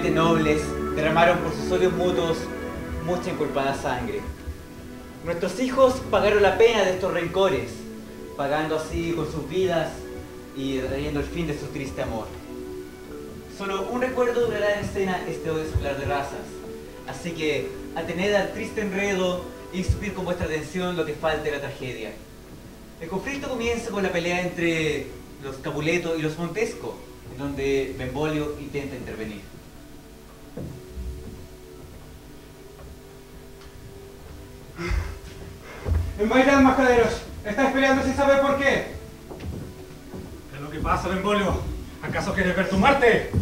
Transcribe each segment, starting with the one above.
igualmente nobles derramaron por sus odios mutuos mucha inculpada sangre. Nuestros hijos pagaron la pena de estos rencores, pagando así con sus vidas y trayendo el fin de su triste amor. Solo un recuerdo durará en escena este odio escolar de razas, así que atened al triste enredo y suplir con vuestra atención lo que falte de la tragedia. El conflicto comienza con la pelea entre los Capuleto y los Montesco, en donde Benvolio intenta intervenir. Envainad, mascaderos. Estáis peleando sin saber por qué. ¿Qué es lo que pasa, Benvolio? ¿Acaso quieres ver tu muerte?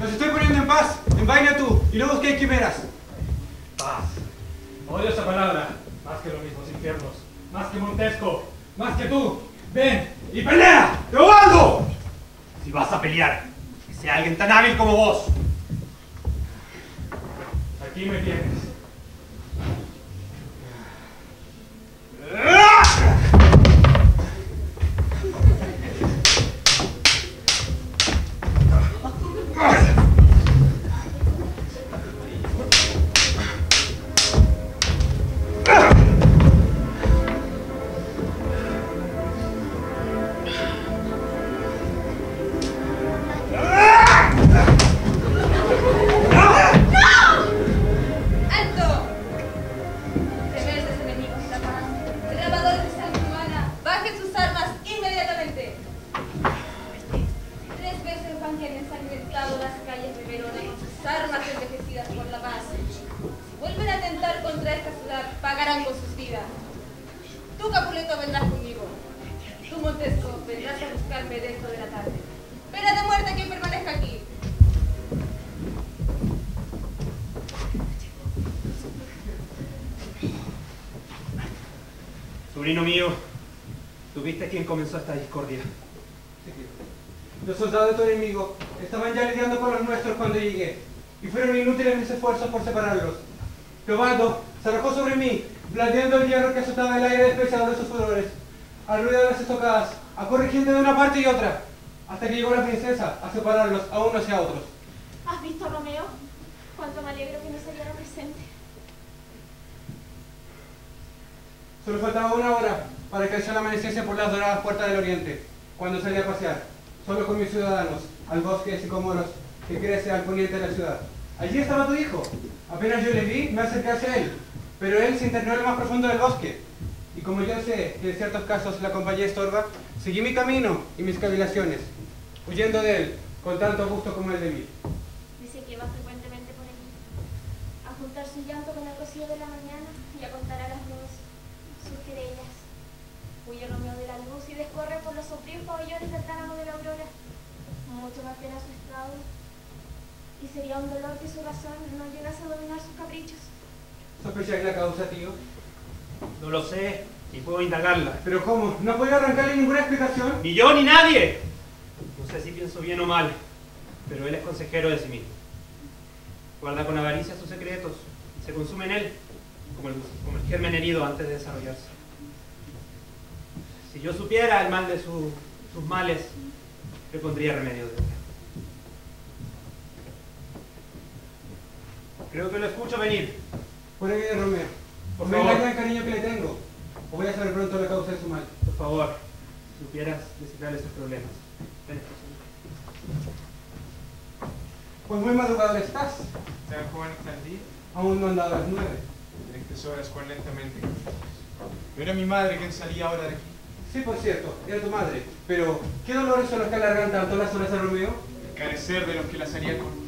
Los estoy poniendo en paz. Envaina tú y no busquéis quimeras. Paz. Odio esa palabra. Más que los mismos infiernos. Más que Montesco. Más que tú. Ven y pelea. ¡Teobaldo! Si vas a pelear, que sea alguien tan hábil como vos. Aquí me tienes. Ah! Por separarlos. Teobaldo se arrojó sobre mí, blandiendo el hierro que azotaba el aire despechado de sus furores, al ruido de las estocadas, a corrigiendo de una parte y otra, hasta que llegó la princesa a separarlos a unos y a otros. ¿Has visto Romeo? Cuánto me alegro que no se presente. Solo faltaba una hora para que el sol amaneciese por las doradas puertas del oriente, cuando salí a pasear, solo con mis ciudadanos, al bosque de sicómoros que crece al poniente de la ciudad. Allí estaba tu hijo. Apenas yo le vi, me acerqué hacia él, pero él se internó en lo más profundo del bosque. Y como yo sé que en ciertos casos la compañía estorba, seguí mi camino y mis cavilaciones, huyendo de él, con tanto gusto como el de mí. Dice que va frecuentemente por allí. A juntar su llanto con el rocío de la mañana y a contar a las dos sus querellas. Huye Romeo de la luz y descorre por los sombríos pabellones del tálamo de la aurora. Mucho más pena su estado. Y sería un dolor que su razón no llegase a dominar sus caprichos. ¿Sospecháis la causa, tío? No lo sé y puedo indagarla. ¿Pero cómo? ¿No podía arrancarle ninguna explicación? Ni yo ni nadie. No sé si pienso bien o mal, pero él es consejero de sí mismo. Guarda con avaricia sus secretos y se consume en él, como el, como el germen herido antes de desarrollarse. Si yo supiera el mal de su- sus males, le pondría remedio de ella. Creo que lo escucho venir. Por ahí viene Romeo. Por favor. el gran cariño que le tengo. O voy a saber pronto la causa de su mal. Por favor, si supieras descifrarle sus problemas. Ven. Pues muy madrugador estás. Tan joven tardí, Aún no han dado las nueve. en estas horas cuán lentamente. No era mi madre quien salía ahora de aquí. Sí, por cierto, era tu madre. Pero, ¿qué dolores son los que alargan tanto las horas a Romeo? El carecer de los que las harían con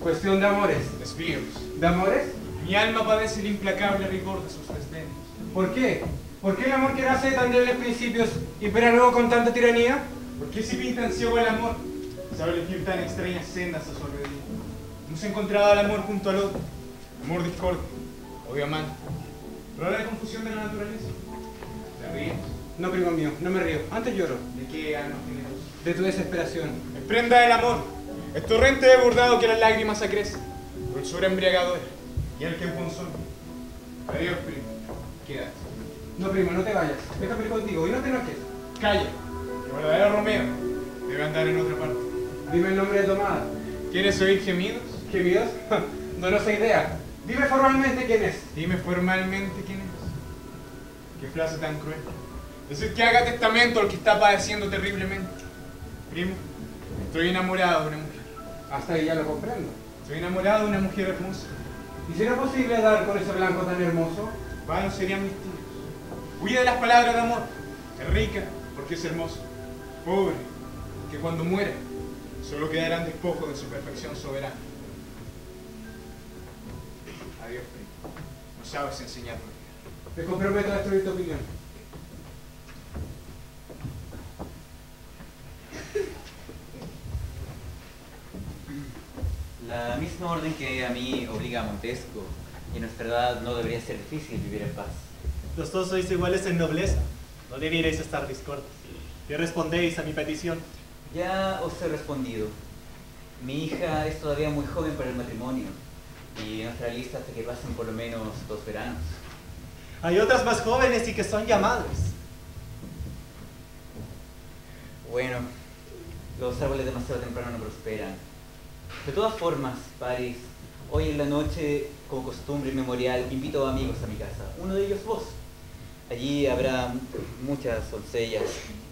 Cuestión de amores. desvíos. ¿De amores? Mi alma padece el implacable rigor de sus desdenes. ¿Por qué? ¿Por qué el amor que nace de tan débiles principios impera luego con tanta tiranía? ¿Por qué se pinta tan ciego el amor? Sabe elegir tan extrañas sendas a su alrededor. No se encontraba el amor junto al otro. Amor discordia, odio amante. Pero la confusión de la naturaleza. ¿Te ríes? No, primo mío, no me río. Antes lloro. ¿De qué alma generosa? De tu desesperación. Es prenda del amor. Es torrente desbordado que las lágrimas acrecen. Dulzura embriagadora. Y el tiempo un sol. Adiós, primo. Quédate. No, primo, no te vayas. Déjame ir contigo y no te enojes. Calla. El verdadero Romeo debe andar en otra parte. Dime el nombre de tu amada. ¿Quieres oír gemidos? ¿Gemidos? no lo sé idea. Dime formalmente quién es. Dime formalmente quién es. Qué frase tan cruel. Decir que haga testamento al que está padeciendo terriblemente. Primo, estoy enamorado de una mujer. Hasta ahí ya lo comprendo. Estoy enamorado de una mujer hermosa. ¿Y será posible dar con ese blanco tan hermoso? Vanos serían mis tiros. Huye de las palabras de amor. Es rica porque es hermosa. Pobre, que cuando muera solo quedarán despojos de su perfección soberana. Adiós, primo. No sabes enseñar por Te comprometo a destruir tu opinión. La misma orden que a mí obliga a Montesco, y en nuestra edad no debería ser difícil vivir en paz. Los dos sois iguales en nobleza. No debierais estar discordes. ¿Qué respondéis a mi petición? Ya os he respondido. Mi hija es todavía muy joven para el matrimonio y no estará lista hasta que pasen por lo menos dos veranos. Hay otras más jóvenes y que son llamadas. Bueno, los árboles demasiado temprano no prosperan. De todas formas, Paris, hoy en la noche, como costumbre memorial, invito a amigos a mi casa. Uno de ellos vos. Allí habrá muchas doncellas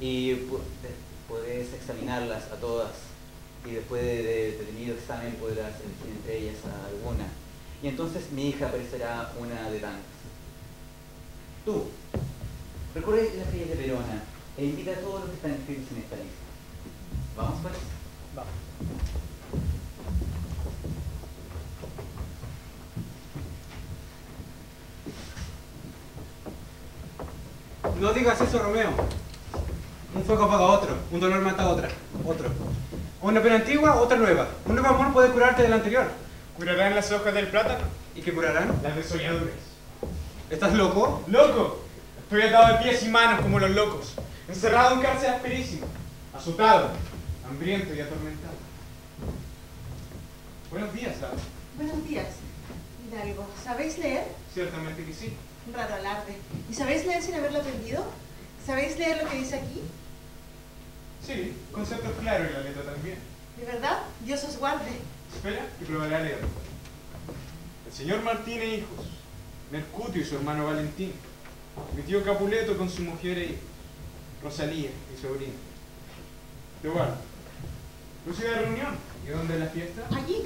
y pu- podés examinarlas a todas y después de, de detenido examen podrás elegir entre ellas a alguna. Y entonces mi hija aparecerá una de tantas. Tú, recorre las calles de Verona e invita a todos los que están inscritos en esta lista. ¿Vamos, Paris? Vamos. No digas eso, Romeo. Un fuego apaga otro, un dolor mata a otra, otro. Una pena antigua, otra nueva. Un nuevo amor puede curarte del anterior. ¿Curarán las hojas del plátano? ¿Y qué curarán? Las desolladuras. ¿Estás loco? ¡Loco! Estoy atado de pies y manos como los locos. Encerrado en cárcel asperísimo. Azotado, hambriento y atormentado. Buenos días, Dama. Buenos días. Hidalgo, ¿sabéis leer? Ciertamente que sí. Raro alarde. ¿Y sabéis leer sin haberlo aprendido? ¿Sabéis leer lo que dice aquí? Sí, conceptos claros y la letra también. ¿De verdad? Dios os guarde. Espera y probaré a leer. El señor Martín e hijos, Mercutio y su hermano Valentín, mi tío Capuleto con su mujer e hijos, Rosalía y sobrino. Teobaldo, Lucía de reunión. ¿Y dónde es la fiesta? Allí,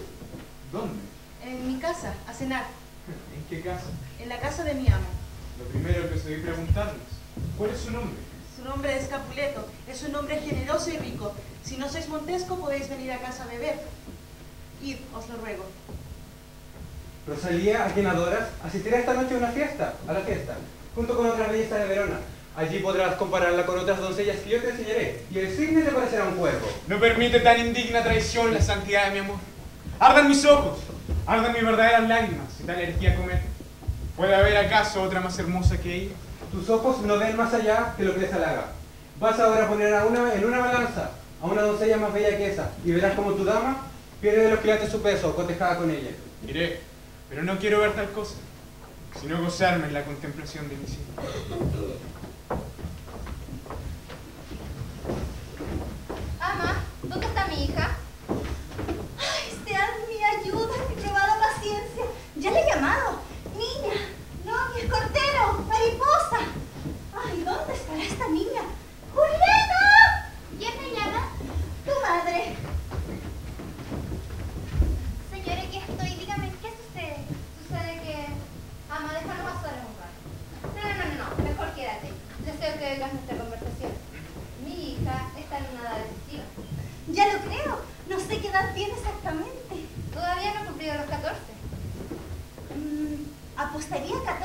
¿Dónde? en mi casa, a cenar. ¿En qué casa? En la casa de mi amo. Lo primero que os debí preguntarles, ¿cuál es su nombre? Su nombre es Capuleto. Es un hombre generoso y rico. Si no sois Montesco, podéis venir a casa a beber. Id, os lo ruego. Rosalía, a quien adoras, asistirá esta noche a una fiesta, a la fiesta, junto con otras bellezas de Verona. Allí podrás compararla con otras doncellas que yo te enseñaré, y el cisne te parecerá un cuervo. No permite tan indigna traición la santidad de mi amor. Ardan mis ojos, ardan mis verdaderas lágrimas, si tal herejía comete. ¿Puede haber acaso otra más hermosa que ella? Tus ojos no ven más allá que lo que les halaga. Vas ahora a poner a una, en una balanza a una doncella más bella que esa, y verás como tu dama pierde de los quilates su peso, cotejada con ella. Iré, pero no quiero ver tal cosa, sino gozarme en la contemplación de mis hijos. Ama, ¿dónde está mi hija? ¡Ay, sean mi ayuda, mi probada paciencia! Ya le he llamado. Niña, novia, cortero, mariposa. ¡Ay, ¿dónde estará esta niña? ¡Julieta! ¿Quién me llama? Tu madre. Señora, aquí estoy. Dígame, ¿qué sucede? Sucede que... Ama, déjalo pasar un rato. No, no, no, no, mejor quédate. Oigas nuestra conversación. Mi hija está en una edad decisiva. Ya lo creo. No sé qué edad tiene exactamente. Todavía no ha cumplido los 14. Mm, apostaría 14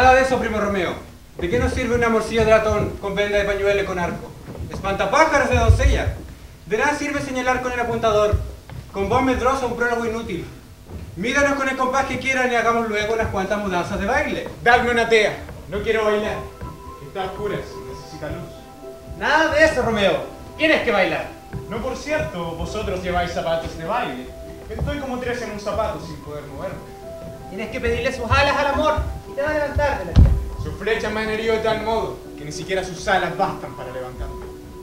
Nada de eso, primo Romeo. ¿De qué nos sirve una morcilla de latón con venda de pañuelo y con arco? Espantapájaros de doncella. De nada sirve señalar con el apuntador. Con voz medrosa un prólogo inútil. Mídanos con el compás que quieran y hagamos luego unas cuantas mudanzas de baile. Dadme una tea. No quiero bailar. Está a oscuras. Necesita luz. Nada de eso, Romeo. Tienes que bailar. No por cierto, vosotros lleváis zapatos de baile. Estoy como tres en un zapato sin poder moverme. Tienes que pedirle sus alas al amor y te va a levantar de la Sus flechas me han herido de tal modo que ni siquiera sus alas bastan para levantarme.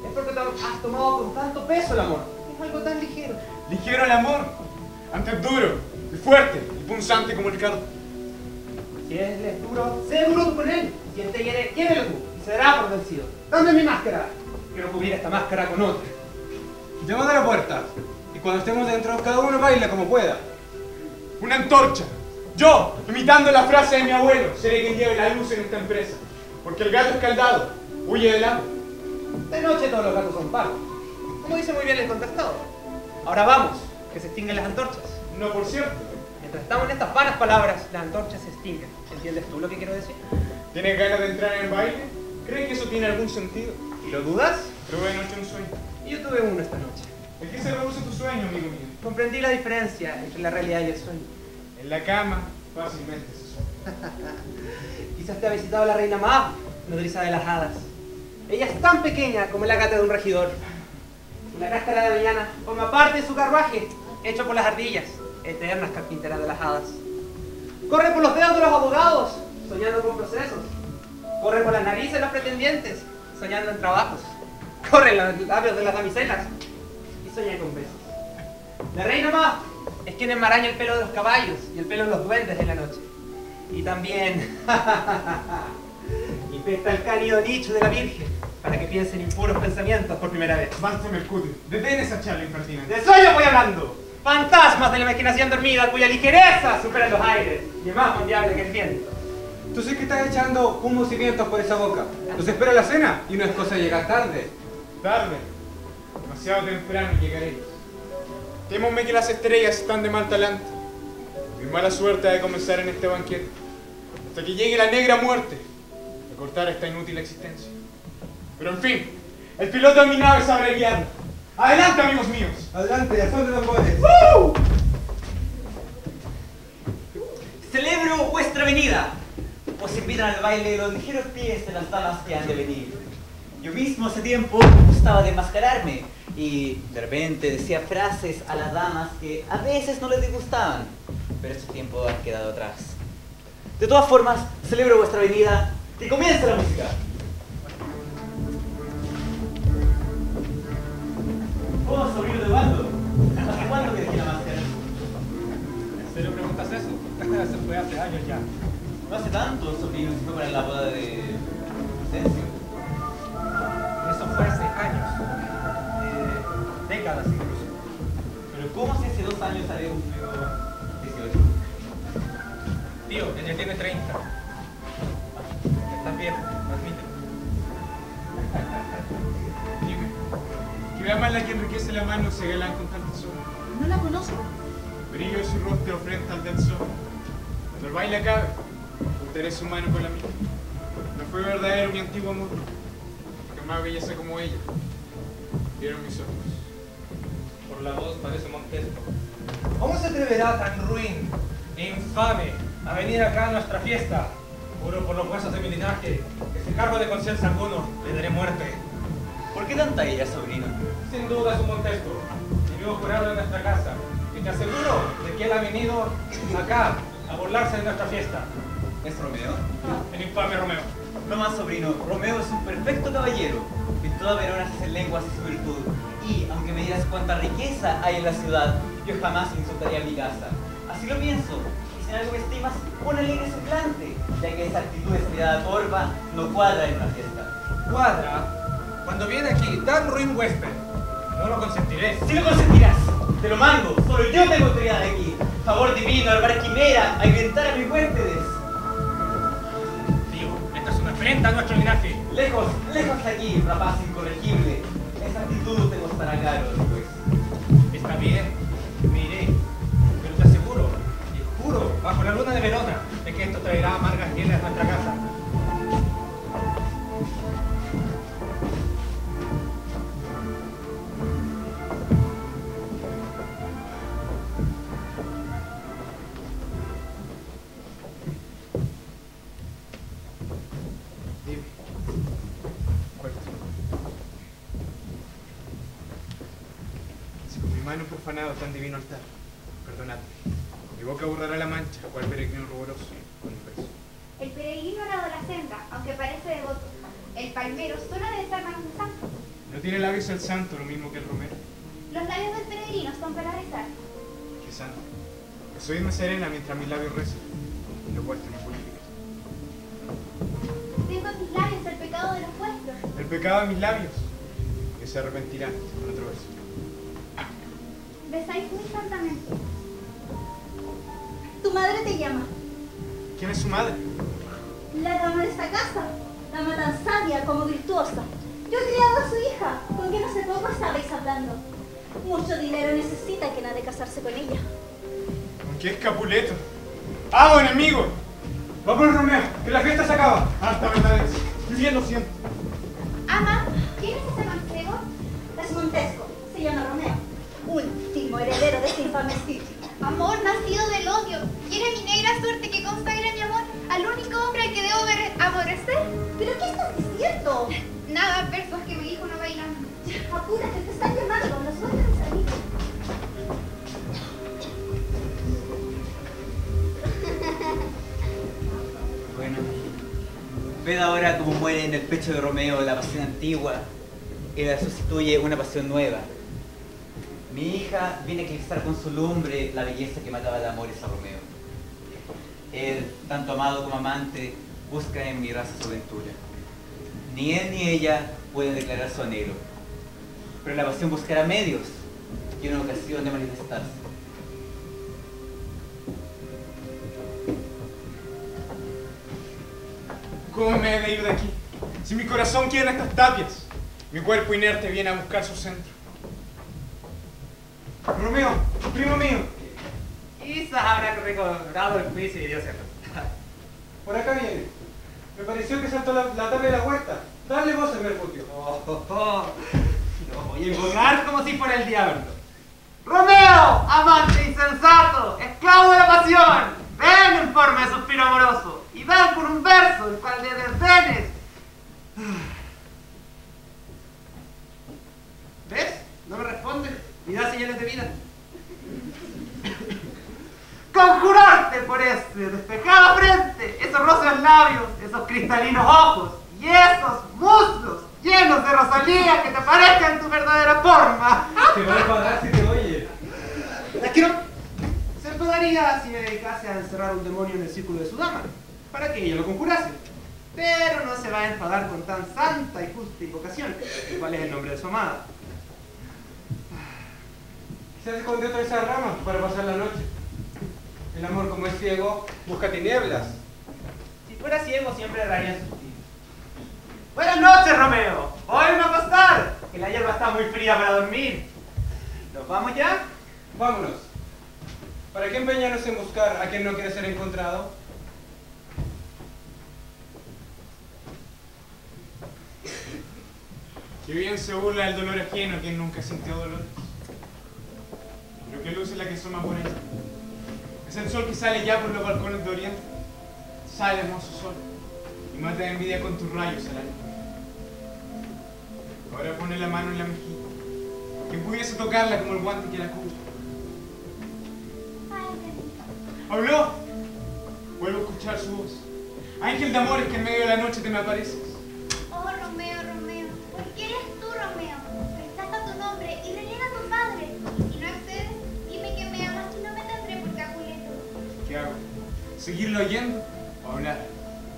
Es porque te has tomado con tanto peso el amor. Es algo tan ligero. Ligero el amor. Antes duro, y fuerte, y punzante como el cardo. Si él es duro, sé duro tú con él. Si él te quiere, quiérelo tú. Y será por vencido. ¿Dónde es mi máscara? Quiero cubrir esta máscara con otra. Llamad a la puerta. Y cuando estemos dentro, cada uno baila como pueda. Una antorcha. Yo, imitando la frase de mi abuelo, seré quien lleve la luz en esta empresa. Porque el gato escaldado huye del agua. De noche todos los gatos son pardos. Como dice muy bien el contestado. Ahora vamos, que se extinguen las antorchas. No, por cierto. Mientras estamos en estas vanas palabras, las antorchas se extinguen. ¿Entiendes tú lo que quiero decir? ¿Tienes ganas de entrar en el baile? ¿Crees que eso tiene algún sentido? ¿Y lo dudas? Tuve anoche un sueño. Y yo tuve uno esta noche. ¿En qué se reduce tu sueño, amigo mío? Comprendí la diferencia entre la realidad y el sueño. En la cama, fácilmente se. Quizás te ha visitado la reina Mab, nodriza de las hadas. Ella es tan pequeña como la gata de un regidor. La cáscara de avellana forma parte de su carruaje, hecho por las ardillas, eternas carpinteras de las hadas. Corre por los dedos de los abogados, soñando con procesos. Corre por las narices de los pretendientes, soñando en trabajos. Corre en los labios de las damiselas y sueña con besos. La reina Mab es quien enmaraña el pelo de los caballos y el pelo de los duendes de la noche. Y también infecta el cálido nicho de la Virgen para que piensen impuros pensamientos por primera vez. Basta, Mercurio. Detén esa charla impertinente. ¡De sueño voy hablando! Fantasmas de la imaginación dormida cuya ligereza supera los aires y es más moldeable que el viento. Tú sí que estás echando humos y vientos por esa boca. Nos espera la cena y no es cosa de llegar tarde. Tarde. Demasiado temprano llegaréis. Témome que las estrellas están de mal talante. Mi mala suerte ha de comenzar en este banquete. Hasta que llegue la negra muerte a cortar esta inútil existencia. Pero en fin, el piloto de mi nave sabrá guiarla. ¡Adelante, amigos míos! Adelante, ya son de los goles. Celebro vuestra venida. Os invitan al baile de los ligeros pies de las damas que han de venir. Yo mismo hace tiempo gustaba de enmascararme y de repente decía frases a las damas que a veces no les disgustaban, pero estos tiempos han quedado atrás. De todas formas, celebro vuestra venida y comienza la música. Oh, sobrino de Waldo. ¿Hace cuándo que dejé la máscara? ¿En serio preguntas eso? Eso fue hace años ya. No hace tanto, sobrino, si fue para la boda de Vicencio. Décadas incluso. Pero ¿cómo si hace dos años haré cumplido 18? Tío, ella tiene 30. Estás viejo, admítelo. Dime, ¿qué ¿No llaman la que enriquece la mano se galan con tanto sol? No la conozco. Brillo de su rostro frente al del sol. Cuando el baile acabe, juntaré su mano con la mía. No fue verdadero mi antiguo amor, porque más belleza como ella vieron mis ojos. Por la voz parece Montesco. ¿Cómo se atreverá tan ruin e infame a venir acá a nuestra fiesta? Juro por los huesos de mi linaje que sin cargo de conciencia alguno le daré muerte. ¿Por qué tanta ira, sobrino? Sin duda es un Montesco. Vivió jurado en nuestra casa. Y te aseguro de que él ha venido acá a burlarse de nuestra fiesta. ¿Es Romeo? El infame Romeo. No más, sobrino. Romeo es un perfecto caballero. En toda Verona se y su virtud. Y, aunque me digas cuánta riqueza hay en la ciudad, yo jamás insultaría mi casa. Así lo pienso. Y si en algo me estimas, pon alegre semblante, ya que esa actitud descuidada torva no cuadra en una fiesta. Cuadra, cuando viene aquí tan ruin huésped, no lo consentiré. Si lo consentirás, te lo mando. Solo yo tengo autoridad aquí. Favor divino, armar quimera, a inventar a mis huéspedes. Digo, esta es una afrenta a nuestro linaje. Lejos, lejos de aquí, rapaz incorregible. Esa actitud te costará caro después. Está bien, me iré. Pero te aseguro, y juro, bajo la luna de Verona, de que esto traerá amargas mieles a nuestra casa. Profanado tan divino altar, perdonadme. Mi boca borrará la mancha, cual peregrino ruboroso, con un beso. El peregrino ha dado la senda, aunque parece devoto. El palmero solo debe ser más un santo. No tiene labios el santo, lo mismo que el romero. Los labios del peregrino son para rezar. Que santo. Soy me serena mientras mis labios rezan. Y lo vuestro me purifica. Tengo en mis labios el pecado de los vuestros. El pecado de mis labios, que se arrepentirán con otro beso. Besáis muy santamente. Tu madre te llama. ¿Quién es su madre? La dama de esta casa. Dama tan sabia como virtuosa. Yo he criado a su hija, con quien hace poco estabais hablando. Mucho dinero necesita quien ha de casarse con ella. ¿Con qué es Capuleto? ¡Amo enemigo! Vamos, Romeo, que la fiesta se acaba. Hasta verdades. Bien lo siento. Ama, ¿quién es ese mancebo? Es Montesco, se llama Romeo. Heredero de este infame sitio. Amor nacido del odio. Quiere mi negra suerte que consagre mi amor al único hombre al que debo ver- aborrecer. ¿Pero qué estás diciendo? Nada, versos que me dijo una bailando. Apúrate, te están llamando. Los voy a salir. Bueno, ved ahora cómo muere en el pecho de Romeo la pasión antigua y la sustituye una pasión nueva. Mi hija viene a eclipsar con su lumbre la belleza que mataba de amores a Romeo. Él, tanto amado como amante, busca en mi raza su ventura. Ni él ni ella pueden declarar su anhelo, pero la pasión buscará medios y una ocasión de manifestarse. ¿Cómo me he de ir de aquí? Si mi corazón quiere estas tapias, mi cuerpo inerte viene a buscar su centro. Romeo, primo mío, Quizás habrá recobrado el juicio y Dios se por acá viene. Me pareció que saltó la, la tapia de la huerta. Dale vos el mercutio. Oh, oh, oh. Lo voy a invocar como si fuera el diablo. ¡Romeo! ¡Amante insensato! ¡Esclavo de la pasión! ¡Ven en forma de suspiro amoroso! Y ven por un verso, el cual de desdenes. ¿Ves? No me responde ni da señales de vida. Conjurarte por ese despejado frente, esos rosas labios, esos cristalinos ojos y esos muslos llenos de rosalía que te aparezcan en tu verdadera forma. Te va a enfadar si te oye. Es que no. Se enfadaría si me dedicase a encerrar un demonio en el círculo de su dama, para que ella lo conjurase. Pero no se va a enfadar con tan santa y justa invocación. ¿Cuál es el nombre de su amada? Se escondió tras esa rama para pasar la noche. El amor, como es ciego, busca tinieblas. Si fuera ciego, siempre daría sus tiros. Buenas noches, Romeo. Voy a acostar. que la hierba está muy fría para dormir. ¿Nos vamos ya? Vámonos. ¿Para qué empeñarnos en buscar a quien no quiere ser encontrado? Que bien se burla del dolor ajeno quien nunca sintió dolor. Qué luz es la que asoma por ahí. Es el sol que sale ya por los balcones de oriente. Sale hermoso sol y mata de envidia con tus rayos al aire. Ahora pone la mano en la mejilla. Que pudiese tocarla como el guante que la cubre. ¡Habló! Vuelvo a escuchar su voz. Ángel de amores que en medio de la noche te me apareces. ¿Seguirlo oyendo o hablar?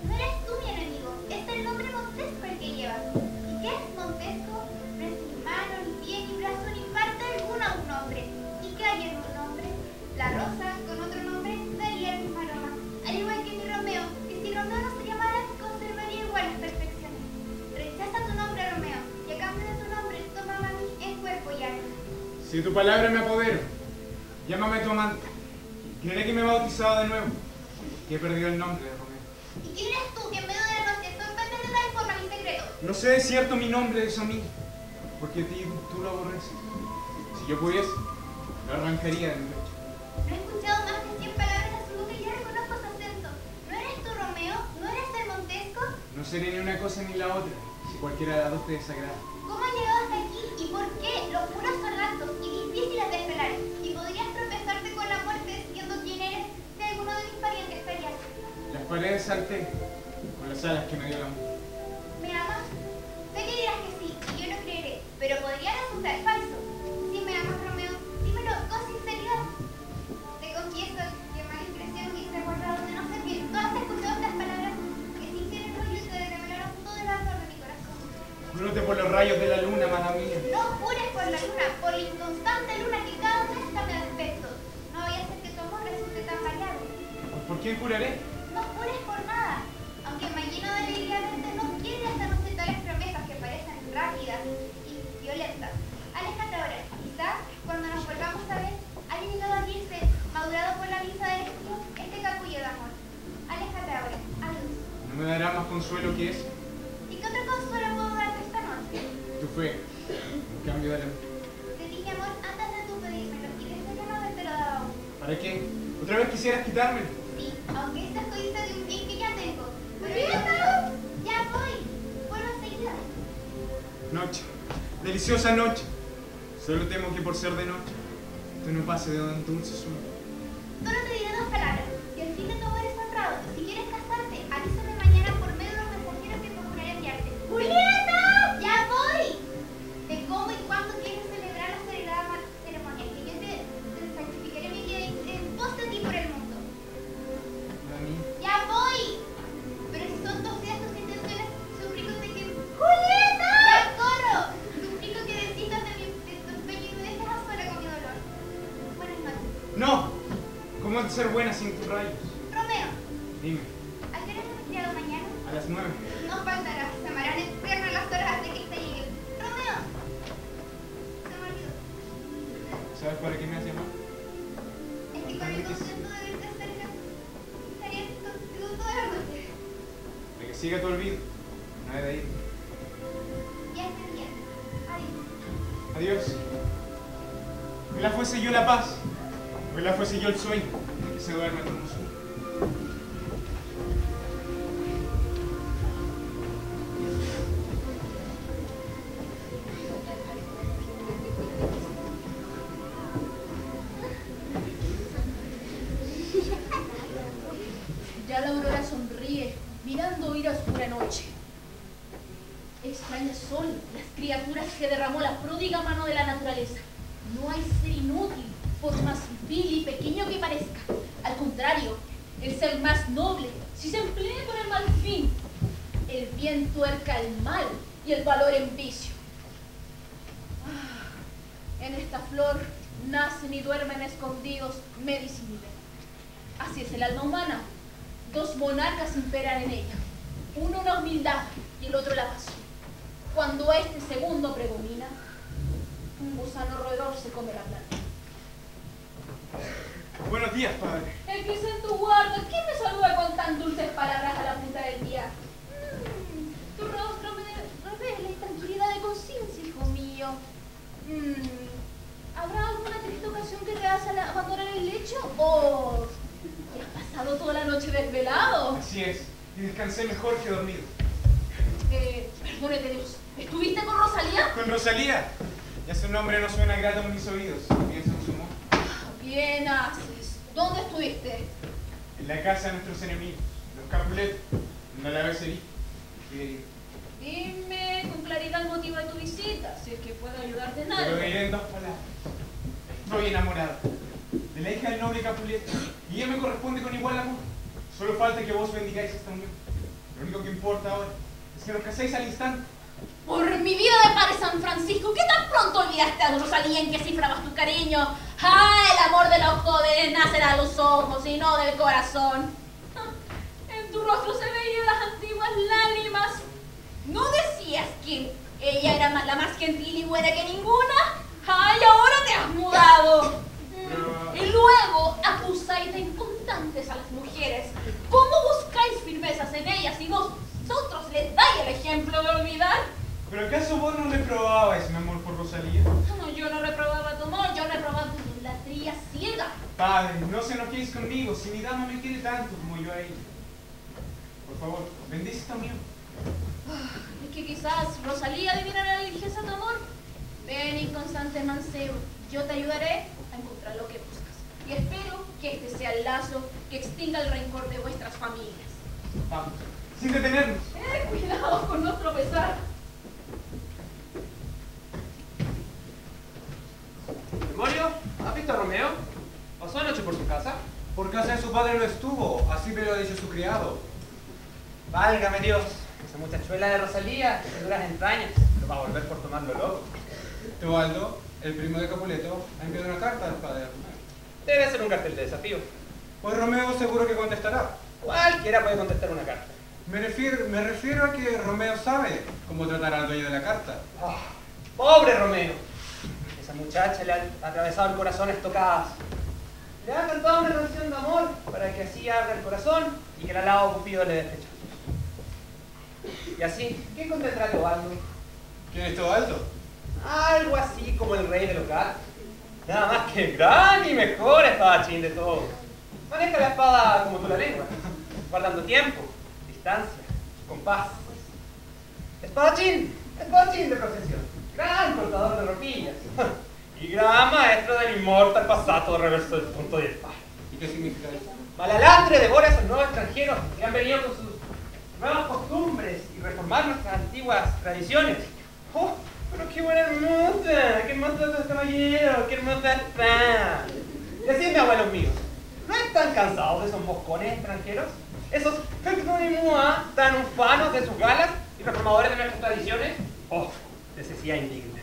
No eres tú mi enemigo, es el nombre Montesco el que llevas. ¿Y qué es Montesco? No es ni mano, ni pie, ni brazo, ni parte alguna un nombre. ¿Y qué hay en un nombre? La rosa, con otro nombre, daría el mismo aroma. Al igual que mi Romeo, que si Romeo no se llamara, conservaría igual las perfecciones. Rechaza tu nombre, Romeo, y a cambio de tu nombre, tómame a mí en cuerpo y alma. Si tu palabra me apodero, llámame tu amante. Creeré que me he bautizado de nuevo, que he perdido el nombre de Romeo. ¿Y quién eres tú que en medio de la noche sorprendes de tal forma mi secreto? No sé de cierto mi nombre de su amigo, porque a ti tú lo aborreces. Si yo pudiese, lo arrancaría de mi pecho. No he escuchado más de 100 palabras a su boca y ya reconozco su acento. ¿No eres tú, Romeo? ¿No eres el Montesco? No seré ni una cosa ni la otra, si cualquiera de las dos te desagrada. ¿Cómo has llegado hasta aquí y por qué? Los muros son y parientes ferias. Las paredes salté, con las alas que me dio la muerte. ¿Me amas? Sé que dirás que sí y yo no creeré, pero podría resultar falso. Si me amas, Romeo, dímelo con sinceridad. Te confieso que mala impresión me hice guardado de no ser bien. ¿No has escuchado estas palabras que sin querer oír te revelaron todo el ardor de mi corazón? Júrate por los rayos de la luna, amada mía. No jures por la luna, por la inconstante luna que cada vez cambia de aspecto. No vaya a ser que tu amor resulte tan variable. ¿Por quién juraré? No jures por nada. Aunque me lleno de alegría verte, no quiere hacernos tales promesas que parecen rápidas y violentas. Aléjate ahora. Quizás cuando nos volvamos a ver, haya llegado a abrirse, madurado por la brisa del estío, este capullo de amor. Aléjate ahora. Adiós. No me dará más consuelo que eso. ¿Y qué otro consuelo puedo darte esta noche? Tu fe, en cambio de la Te dije amor antes de tú pedírmelo y desde ya no haberte lo dado aún. ¿Para qué? ¿Otra vez quisieras quitármelo? Aunque esta es de un bien que ya tengo. Pero ya, ya voy. Vuelvo enseguida. Noche, deliciosa noche. Solo temo que por ser de noche, tú no pase de un dulce sueño. A Rosalía en cifrabas tu cariño? ¡Ah, el amor de los jóvenes nacerá de los ojos y no del corazón! En tu rostro se veían las antiguas lágrimas. ¿No decías que ella era la más gentil y buena que ninguna? ¡Ay, ahora te has mudado! Pero- Y luego acusáis de inconstantes a las mujeres. ¿Cómo buscáis firmezas en ellas y vosotros les dais el ejemplo de olvidar? ¿Pero acaso vos no reprobabais mi amor por Rosalía? No, yo no reprobaba tu amor, yo reprobaba tu idolatría ciega. Padre, no se enojéis conmigo, si mi dama me quiere tanto como yo a ella. Por favor, bendice esta unión. Es que quizás Rosalía adivinará la diligencia de tu amor. Ven, inconstante mancebo, yo te ayudaré a encontrar lo que buscas. Y espero que este sea el lazo que extinga el rencor de vuestras familias. Vamos, sin detenernos. Eh, cuidado con no tropezar. Memorio, ¿has visto a Romeo? ¿Pasó anoche por su casa? Por casa de su padre no estuvo, así me lo ha dicho su criado. Válgame Dios, esa muchachuela de Rosalía, de duras entrañas, lo va a volver por tomarlo loco. Teobaldo, el primo de Capuleto, ha enviado una carta al padre de Romeo. Debe ser un cartel de desafío. Pues Romeo seguro que contestará. Cualquiera puede contestar una carta. Me refiero, me refiero a que Romeo sabe cómo tratar al dueño de la carta. Ah, pobre Romeo. Muchacha le ha atravesado el corazón a estocadas. Le ha cantado una canción de amor para que así abra el corazón y que el alado Cupido le fechazos. Y así, ¿qué contendrá Teobaldo? ¿Quién es Teobaldo? Algo así como el rey de los gatos. Nada más que gran y mejor espadachín de todos. Maneja la espada como tú la lengua, guardando tiempo, distancia, compás. Espadachín, espadachín de profesión, gran cortador de ropillas y gran maestro del inmortal pasato reverso del punto de espada. ¿Y qué significa eso? Malalandre devora a esos nuevos extranjeros que han venido con sus nuevas costumbres y reformar nuestras antiguas tradiciones. ¡Oh! ¡Pero qué buena hermosa! ¡Qué hermosa este caballero! ¡Qué hermosa está! Decidme, abuelos míos, ¿no están cansados de esos moscones extranjeros? Esos tan ufanos de sus galas y reformadores de nuestras tradiciones? ¡Oh! Necesidad indigna.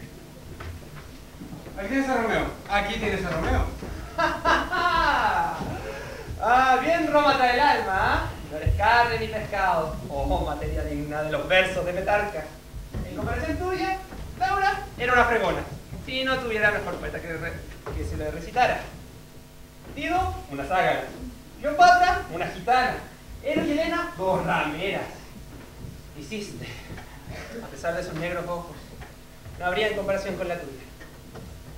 Aquí tienes a Romeo. Aquí tienes a Romeo. ah, bien rómata del alma, ¿ah? No eres carne ni pescado. Oh, materia digna de los versos de Petarca. En comparación tuya, Laura era una fregona. Si no tuviera mejor poeta que, que se le recitara. Dido, una zágara. Cleopatra, una gitana. Eros y Helena, dos rameras. Hiciste, a pesar de sus negros ojos, no habría en comparación con la tuya.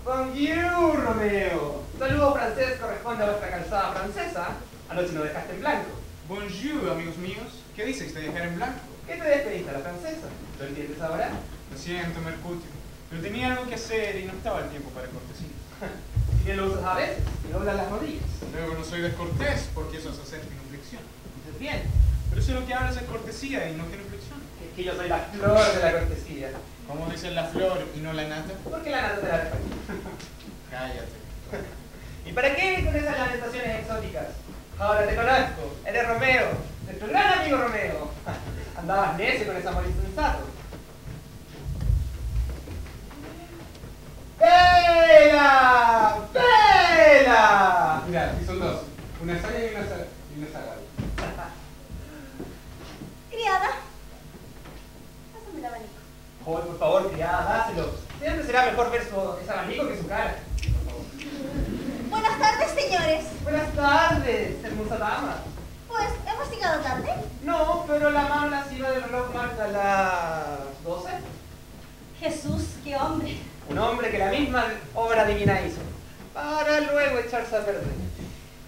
Bonjour, Romeo. Saludo francés corresponde a vuestra calzada francesa. Anoche nos dejaste en blanco. Bonjour, amigos míos. ¿Qué dices de dejar en blanco? ¿Qué te despediste a la francesa? ¿Lo entiendes ahora? Lo siento, Mercutio. Pero tenía algo que hacer y no estaba el tiempo para cortesía. Bien lo usas a veces, y doblas las rodillas. Luego no soy descortés porque eso es hacer genuflexión. Dices bien, Pero si lo que hablas es cortesía y no genuflexión. es que yo soy la flor de la cortesía. Como dicen la flor y no la nata. ¿Por qué la nata te la dejo? Cállate. ¿Y para qué con esas lamentaciones exóticas? Ahora te conozco, eres Romeo, nuestro gran amigo Romeo. Andabas necio con ese amor insensato. ¡Vela! ¡Vela! Mira, aquí son dos. Una saya y una, sa- y una saga. Criada, pásame abanico. Joven, por favor, criada, dáselo. Siempre será mejor ver su, ese abanico que su cara. Buenas tardes, señores. Buenas tardes, hermosa dama. Pues, ¿hemos llegado tarde? No, pero la mano lasciva del reloj marca las 12. Jesús, qué hombre. Un hombre que la misma obra divina hizo, para luego echarse a perder.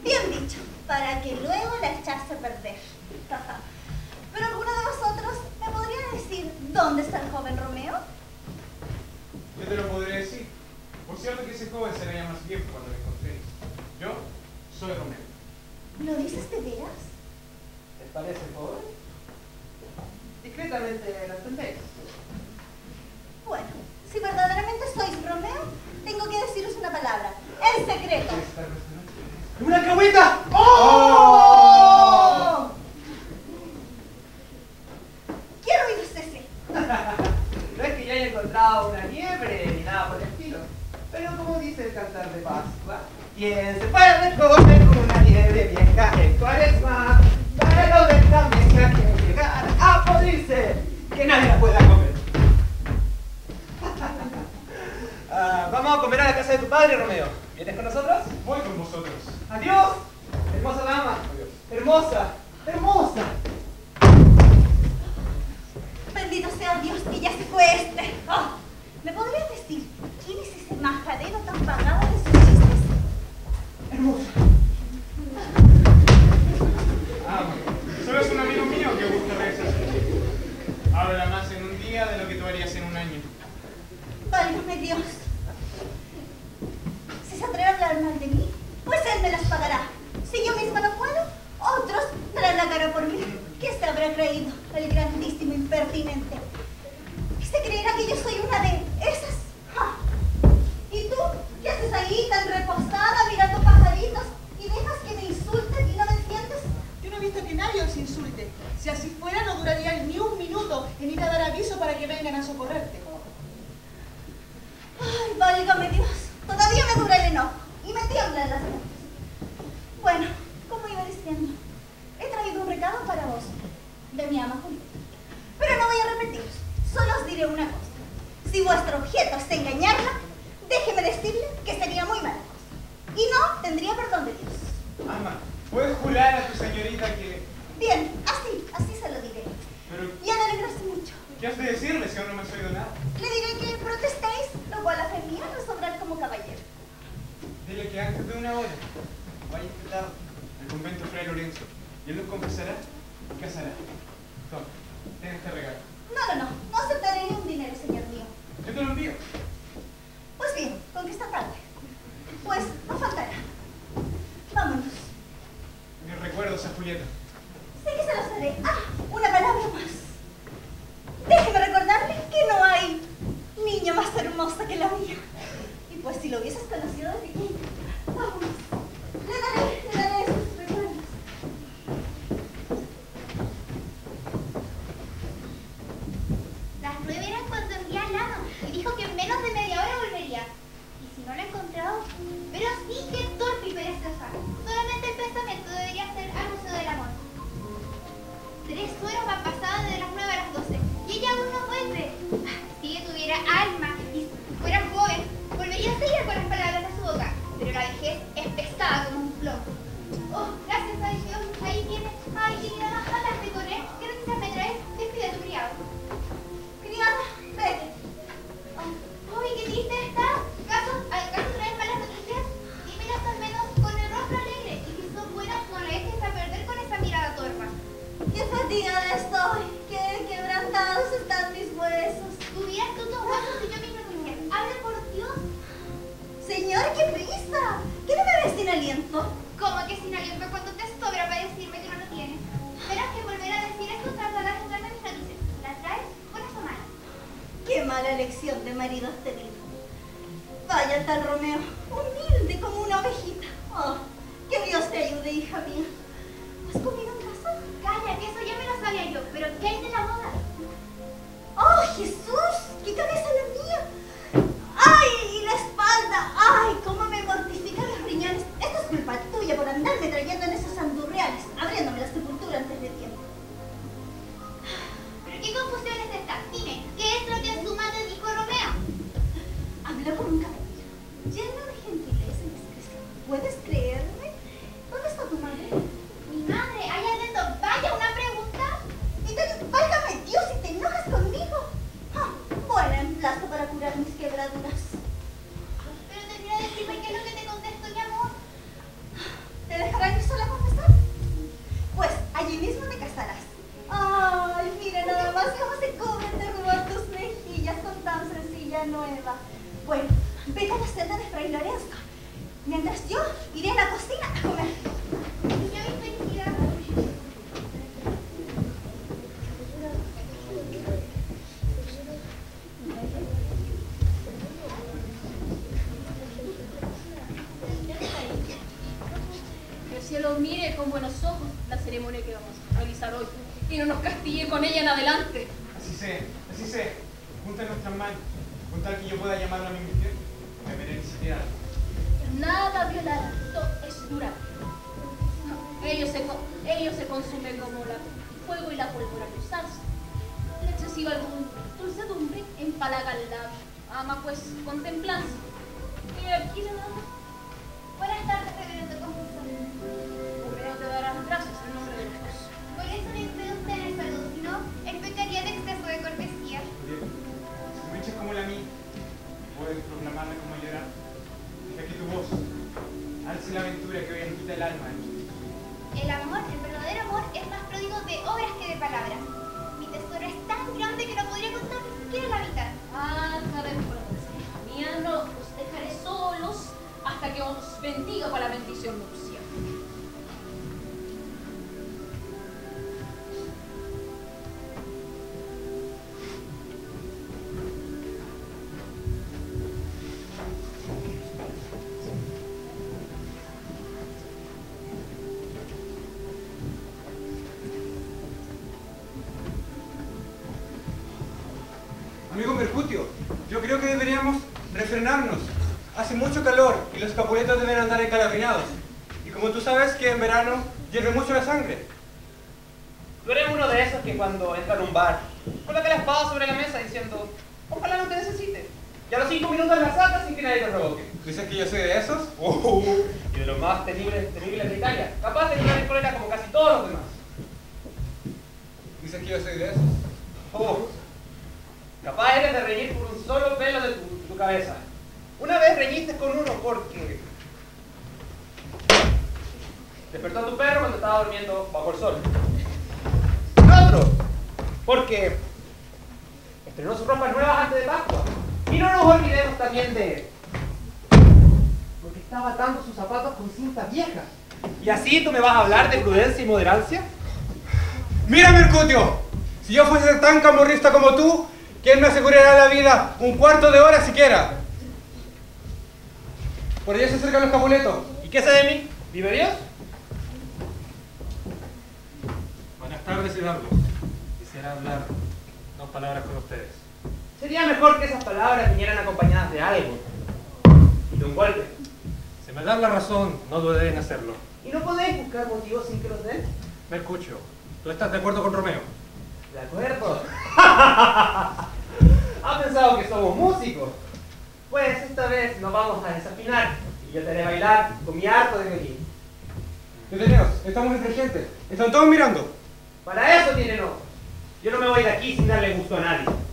Bien dicho, para que luego la echarse a perder. Pero alguno de vosotros me podría decir dónde está el joven Romeo? Yo te lo podré decir. Por cierto que ese joven será ya más viejo cuando lo encontréis. Yo soy Romeo. ¿Lo dices de veras? ¿Les parece joven? Discretamente lo entendéis. Bueno, si verdaderamente sois Romeo, tengo que deciros una palabra. El secreto. ¡Una cagüita! ¡Oh! ¿Qué ruido es ese? No es que yo haya encontrado una liebre ni nada por el estilo. Pero como dice el cantar de Pascua, ¿quién se puede comer con una liebre vieja en cuaresma? Pero déjame que hay que llegar a podrirse, que nadie la pueda comer. Ah, vamos a comer a la casa de tu padre, Romeo. ¿Vienes con nosotros? Voy con vosotros. Adiós, hermosa dama. Hermosa, hermosa. Bendito sea Dios que ya se fue este. Ah, ¿Me podrías decir quién es ese majadero tan pagado de sus chistes? Hermosa. Ah, solo es un amigo mío que busca realizar. Habla más en un día de lo que tú harías en un año. Válgame Dios. Si se atreve a hablar mal de mí, pues él me las pagará. Si yo misma no puedo, otros darán la cara por mí. ¿Qué se habrá creído el grandísimo impertinente? ¿Que se creerá que yo soy una de esas? ¡Ja! ¿Y tú? ¿Qué haces ahí tan reposada mirando pajaritos y dejas que me insulten y no me defiendes? Yo no he visto que nadie os insulte. Si así fuera, no duraría ni un minuto en ir a dar aviso para que vengan a socorrerte. Ay, válgame Dios, todavía me dura el enojo y me tiemblan las manos. Bueno, como iba diciendo, he traído un recado para vos, de mi ama Julieta. Pero no voy a repetiros, solo os diré una cosa. Si vuestro objeto es engañarla, déjeme decirle que sería muy mala cosa. Y no tendría perdón de Dios. Ama, ¿puedes jurar a tu señorita que... Bien, así, así se lo diré. Pero, Y de alegrarse mucho. ¿qué has de decirle si aún no me has oído nada? Le diré que protestéis, lo cual a fe mía resolverá como caballero. Dile que antes de una hora vaya invitado al convento Fray Lorenzo y él nos confesará y casará. Ten este regalo. No, no, no, no aceptaré ni un dinero, señor mío. Yo te lo envío. Pues bien, con que esta tarde. Pues no faltará. Vámonos. Mis recuerdos a Julieta. Sé que se los daré. Ah, una palabra más. Déjeme recordarle que no hay niña más hermosa que la mía. Y pues si lo hubieses conocido de pequeña. Vámonos. Le daré, Tres horas van pasadas desde elección de marido has tenido. Vaya tal Romeo, humilde como una ovejita. Oh, que Dios te ayude, hija mía. Mercutio, yo creo que deberíamos refrenarnos. Hace mucho calor y los capuletos deben andar encalabrinados. Y como tú sabes que en verano hierve mucho la sangre. Tú eres uno de esos que cuando entra en un bar, coloca la espada sobre la mesa diciendo, ojalá no te necesite. Y a los cinco minutos la sacas sin que nadie te provoque. ¿Dices que yo soy de esos? y de los más temibles, temibles de Italia, capaz de de prudencia y moderancia? ¡Mira, Mercutio! Si yo fuese tan camorrista como tú, ¿quién me asegurará la vida un cuarto de hora siquiera? Por allá se acercan los capuletos. ¿Y qué sé de mí? ¿Vive Dios? Buenas tardes, Hidalgo. Quisiera hablar dos palabras con ustedes. Sería mejor que esas palabras vinieran acompañadas de algo. Y de un golpe. Si me dan la razón, no duden en hacerlo. ¿Y no podéis buscar motivos sin que los den? Mercucio, ¿tú estás de acuerdo con Romeo? De acuerdo. ¿Ha pensado que somos músicos? Pues esta vez nos vamos a desafinar y yo te haré bailar con mi arco de violín. Deteneos, estamos entre gente. Están todos mirando. Para eso tienen ojos. Yo no me voy de aquí sin darle gusto a nadie.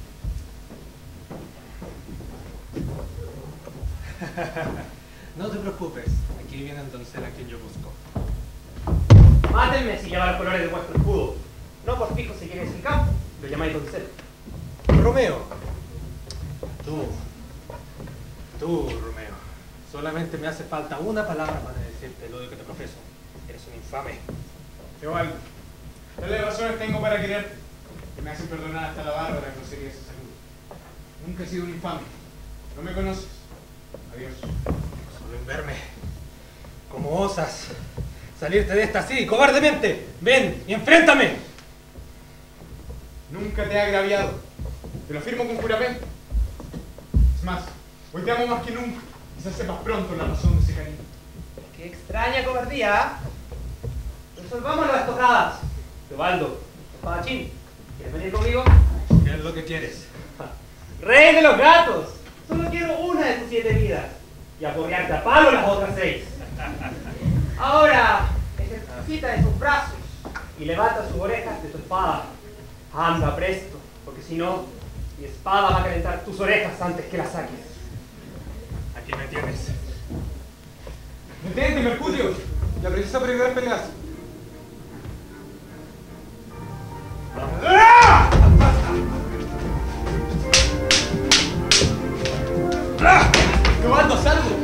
No te preocupes, aquí viene el doncel a quien yo busco. Mátenme si lleva los colores de vuestro escudo. No por fijo si queréis el campo. Lo llamáis doncel. Romeo, tú, tú, Romeo, solamente me hace falta una palabra para decirte lo que te profeso. Eres un infame. Teobaldo, tales razones tengo para querer que me hacen perdonar hasta la bárbara grosería de esa salud. Nunca he sido un infame. No me conoces. Adiós. Solo en verme. ¿Cómo osas salirte de esta así, cobardemente? Ven y enfréntame. Nunca te he agraviado. Te lo firmo con juramento. Es más, hoy te amo más que nunca. Quizás sepas pronto la razón de ese cariño. Qué extraña cobardía. ¿ah? Resolvamos las tocadas. Teobaldo, espadachín, ¿quieres venir conmigo? ¿Qué es lo que quieres? ¡Rey de los gatos! Solo quiero una de tus siete vidas. Y aporrearte a palo las otras seis. Ahora, ejercita de tus brazos y levanta sus orejas de tu espada. Anda presto, porque si no, mi espada va a calentar tus orejas antes que las saques. Aquí me tienes. Detente, Mercurio. La princesa prohibió las peleas. ¡Teobaldo, salgo!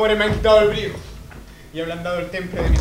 muere me han dado el brío y habrán dado el temple de mis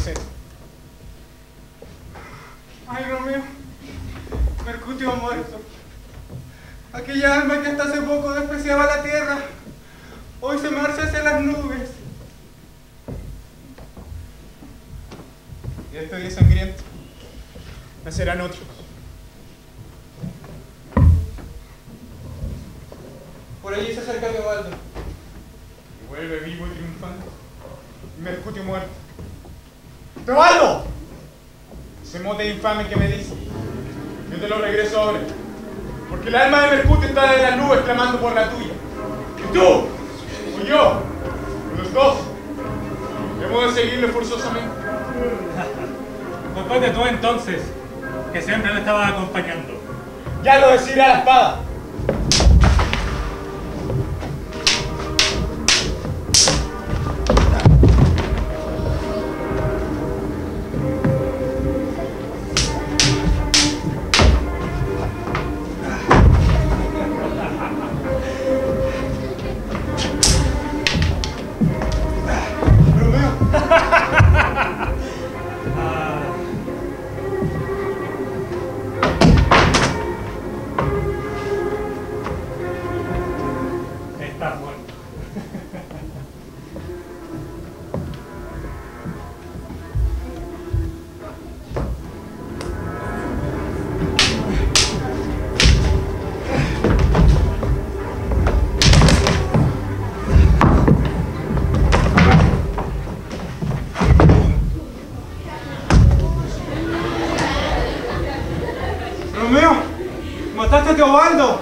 Ovaldo.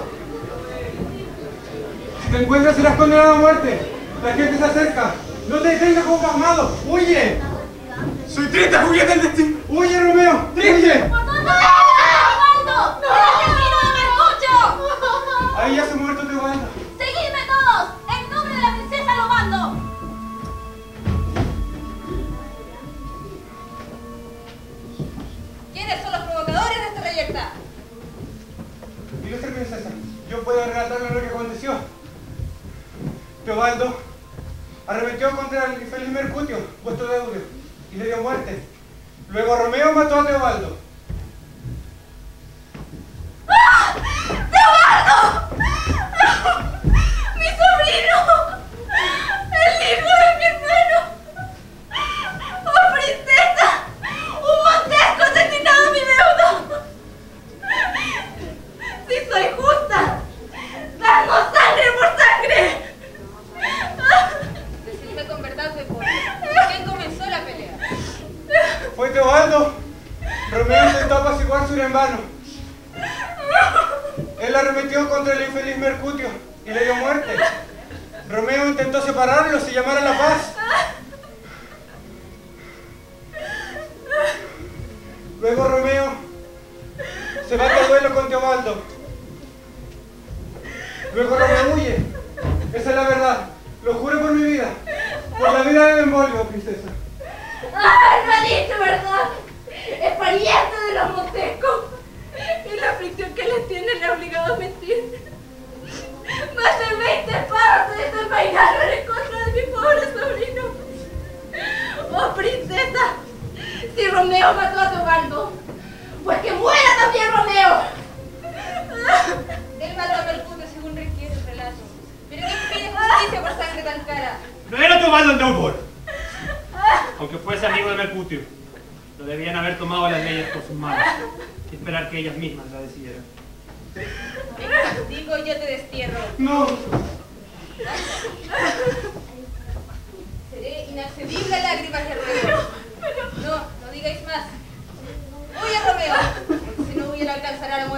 Si te encuentras serás condenado a muerte.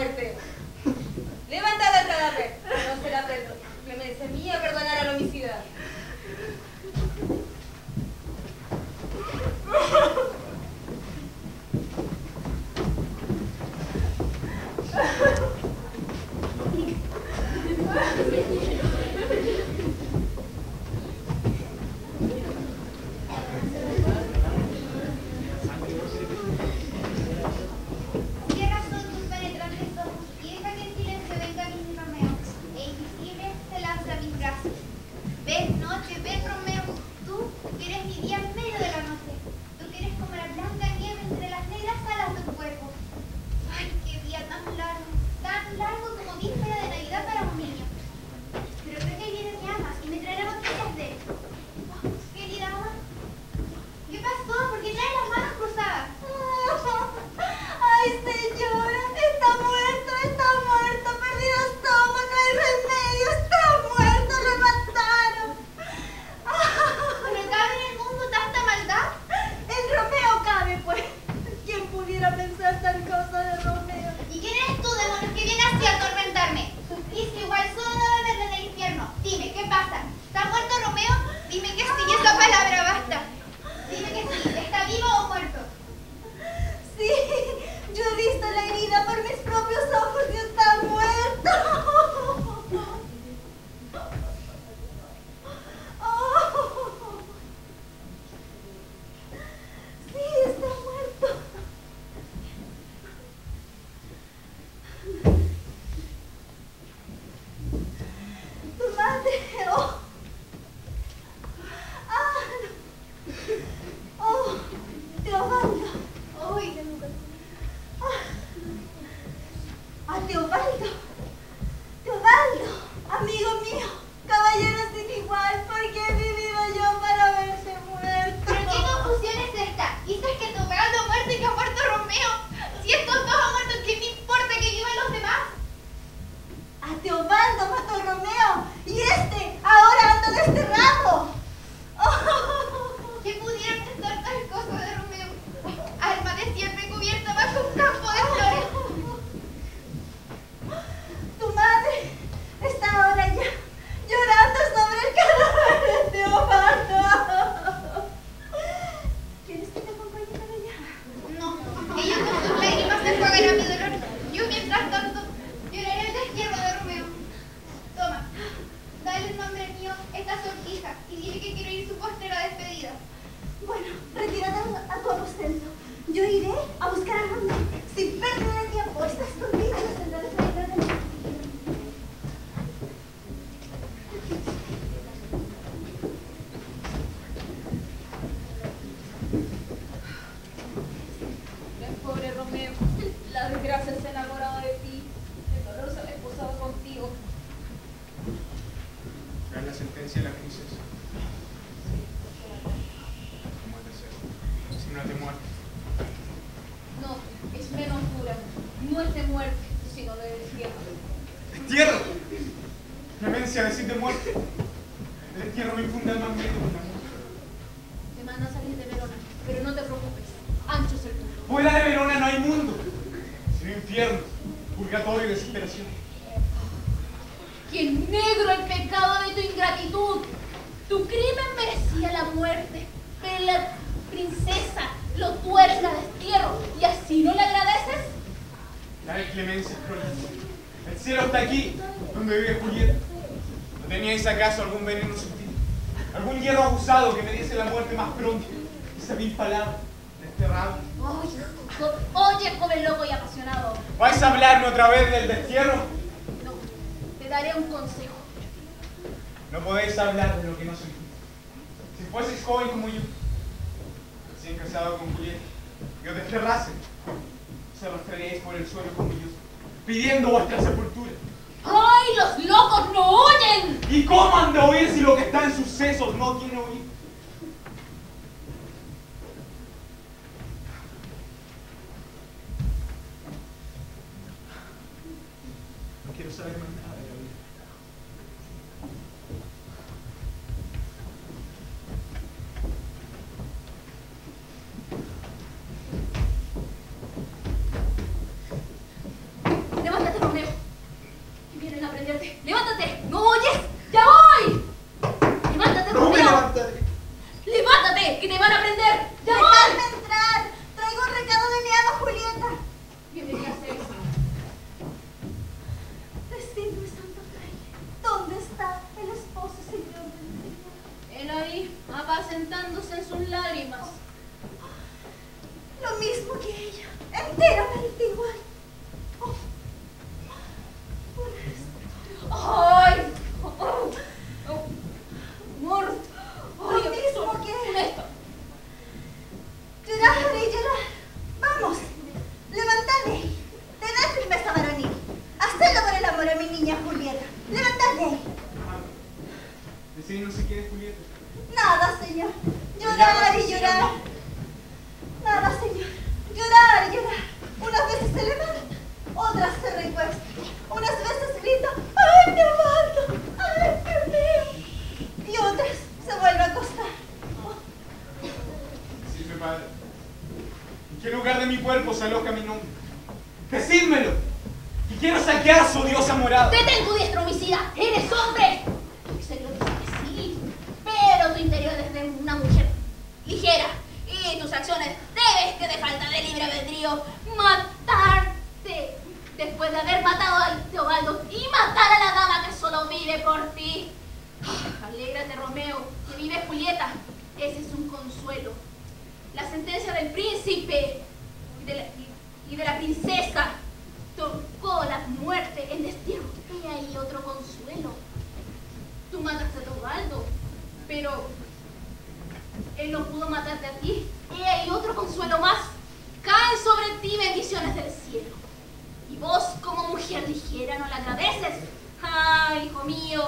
muerte. Levantad al cadáver. No será perdón. Clemencia mía perdonar al homicida. cuerpo se aloja mi nombre. Decídmelo. Y quiero saquear su diosa morada. Detén tu diestro homicida. Eres hombre. Tu exterior es sí, pero tu interior es de una mujer ligera. Y tus acciones debes que de falta de libre albedrío matarte. Después de haber matado a Teobaldo y matar a la dama que solo vive por ti. Ah, alégrate, Romeo, que vive Julieta. Ese es un consuelo. La sentencia del príncipe Pero Él no pudo matarte a ti. He ahí otro consuelo más. Caen sobre ti bendiciones del cielo. Y vos, como mujer ligera, no la agradeces. ¡Ah, hijo mío!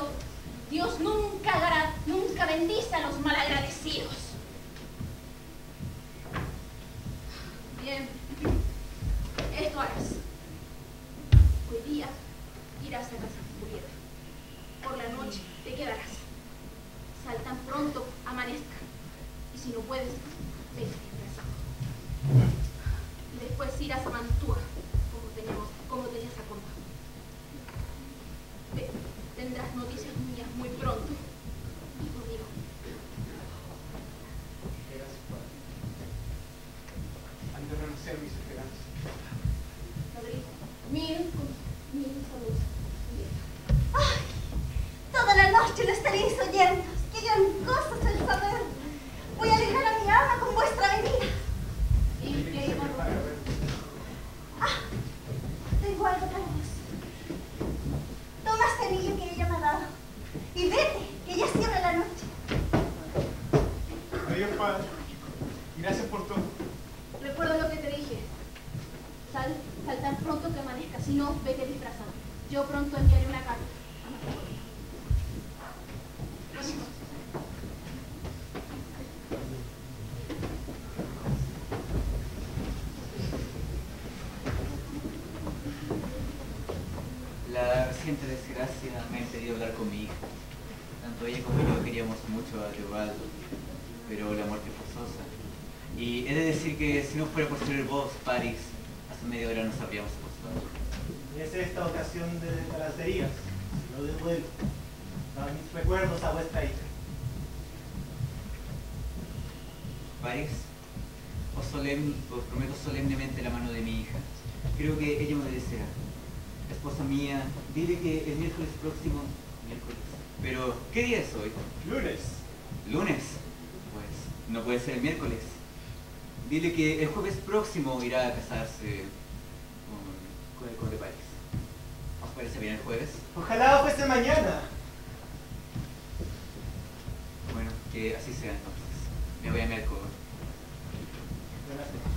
Dios nunca, nunca bendice a los malagradecidos. Bien. これこれ Dile que el jueves próximo irá a casarse con, el conde París. ¿Os parece bien el jueves? Ojalá fuese mañana. Bueno, que así sea entonces. Me voy a Melco. Gracias.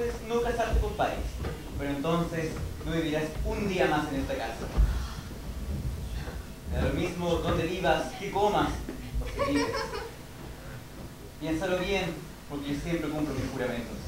puedes no casarte con Paris, pero entonces no vivirás un día más en esta casa. Da lo mismo donde vivas, qué comas, vives. Piénsalo bien, porque yo siempre cumplo mis juramentos.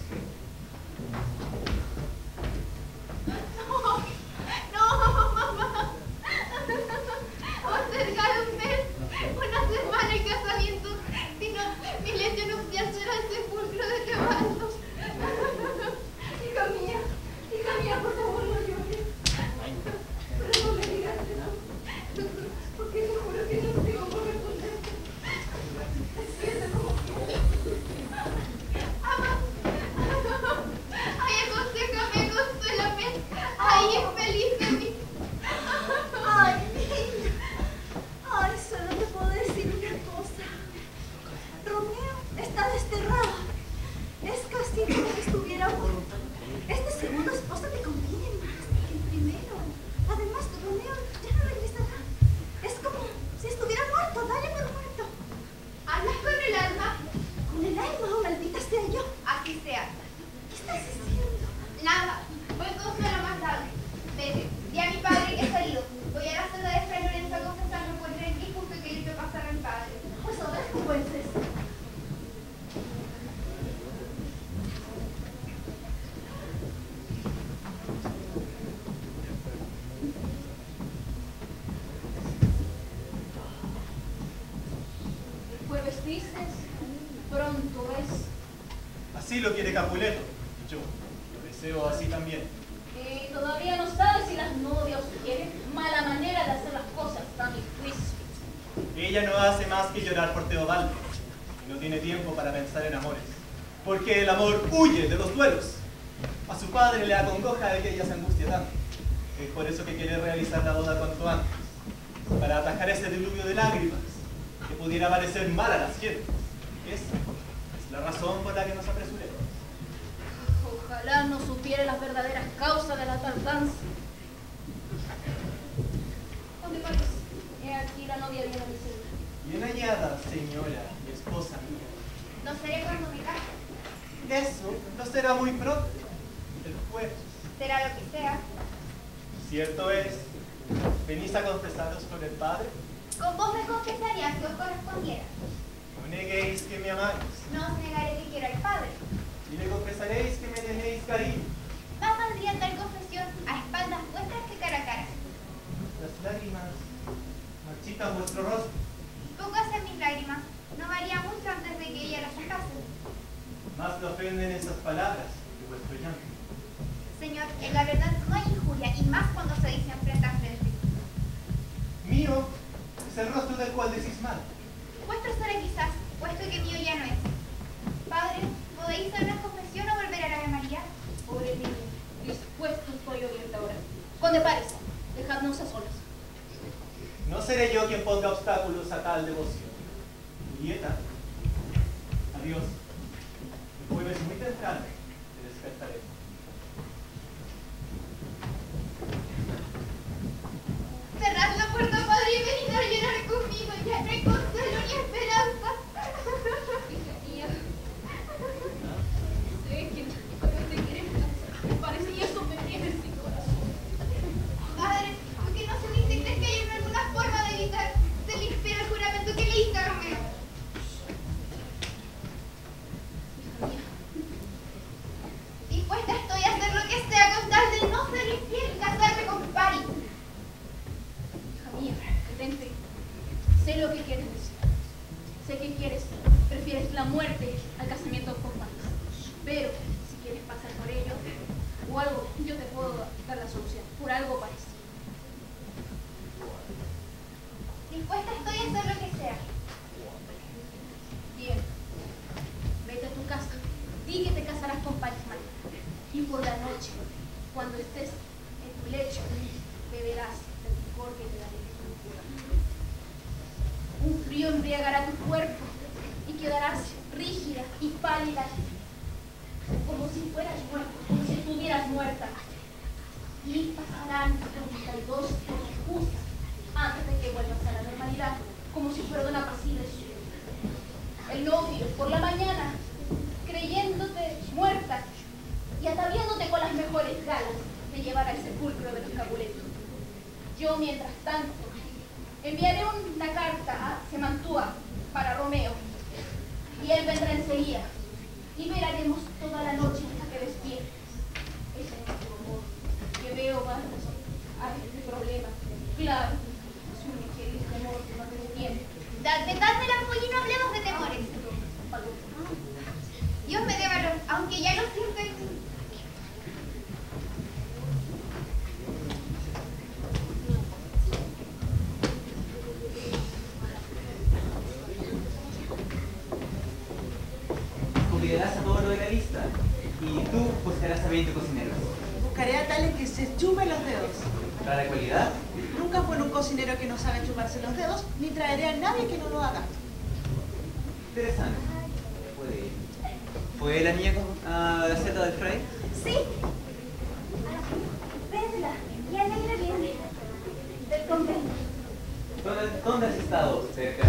¿Dónde, has estado, cerca?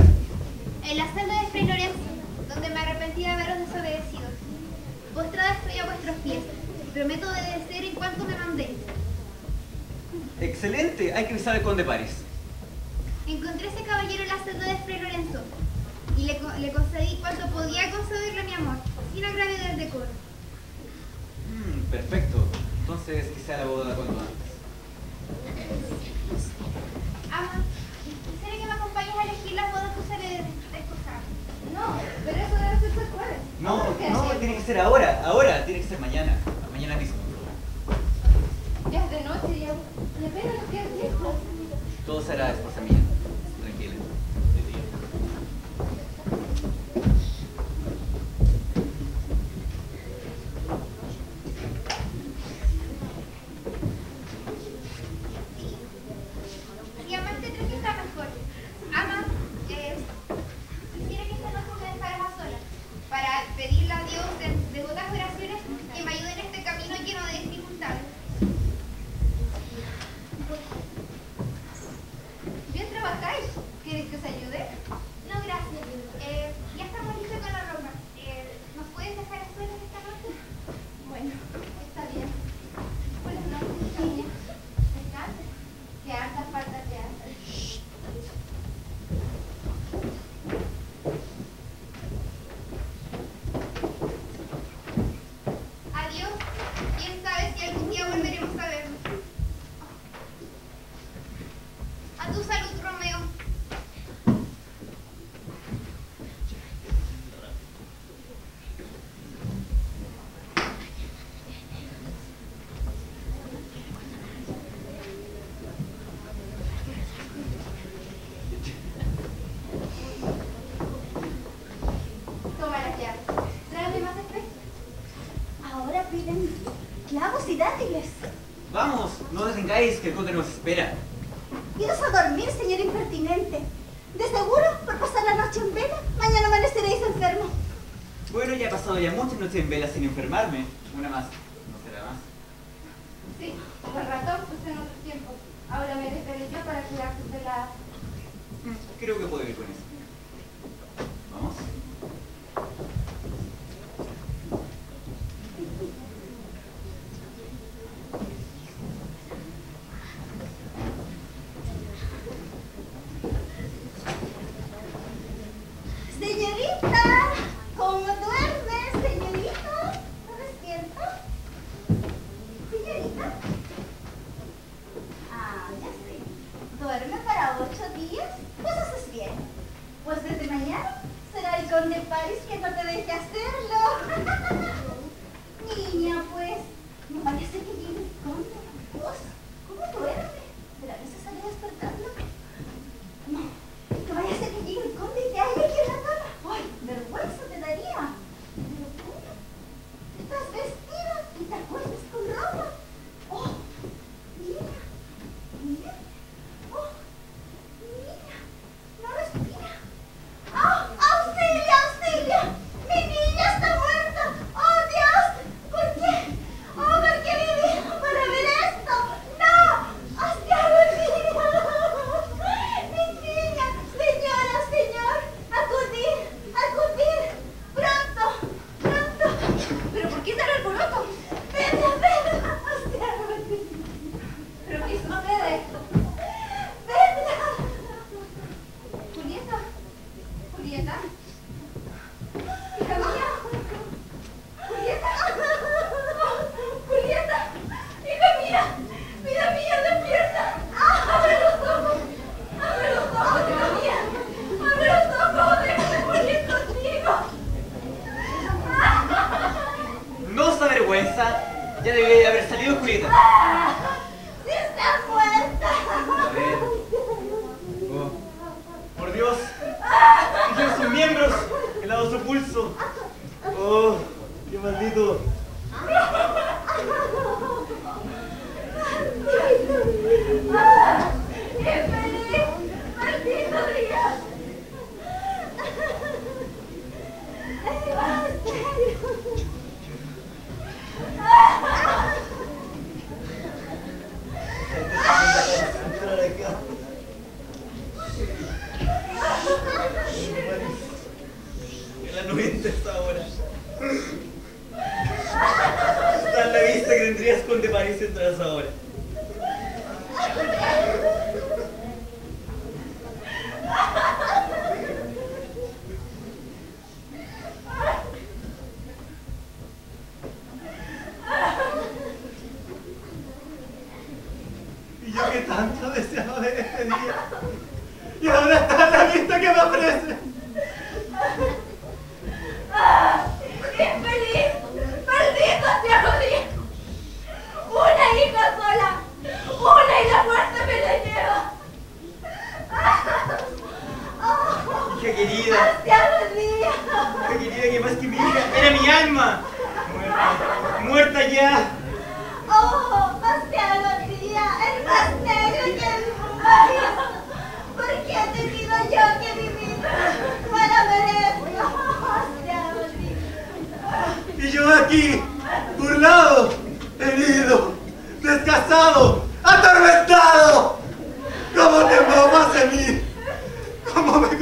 En la celda de Fray Lorenzo, donde me arrepentí de haberos desobedecido. Postrada estoy a vuestros pies. Prometo obedecer en cuanto me mandéis. Excelente, hay que avisar al París. Encontré a ese caballero en la celda de Fray Lorenzo y le, concedí cuanto podía concederle a mi amor, sin agravio del decoro. Mm, perfecto. Entonces, quizá la boda cuanto antes. tiene que ser ahora, ahora, tiene que ser mañana, mañana mismo. Ya es de noche, ya, ya apenas nos queda tiempo. Todo será esposa mía. 大好きでございます。rincón del país que no te deje hacerlo. Y yo aquí, burlado, herido, descasado, atormentado. ¿Cómo te mamas en mí? ¿Cómo me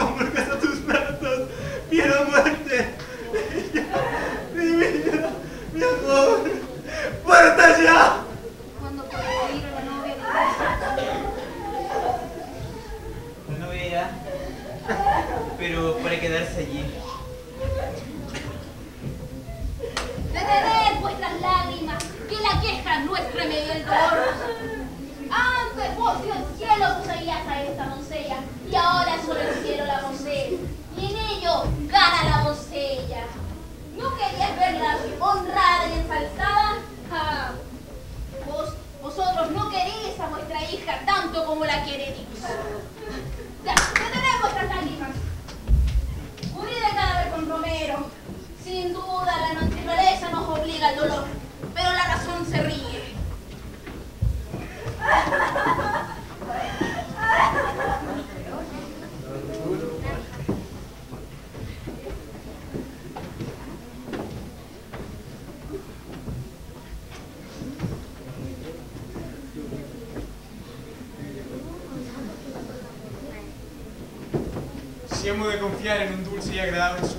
confiar en un dulce y agradable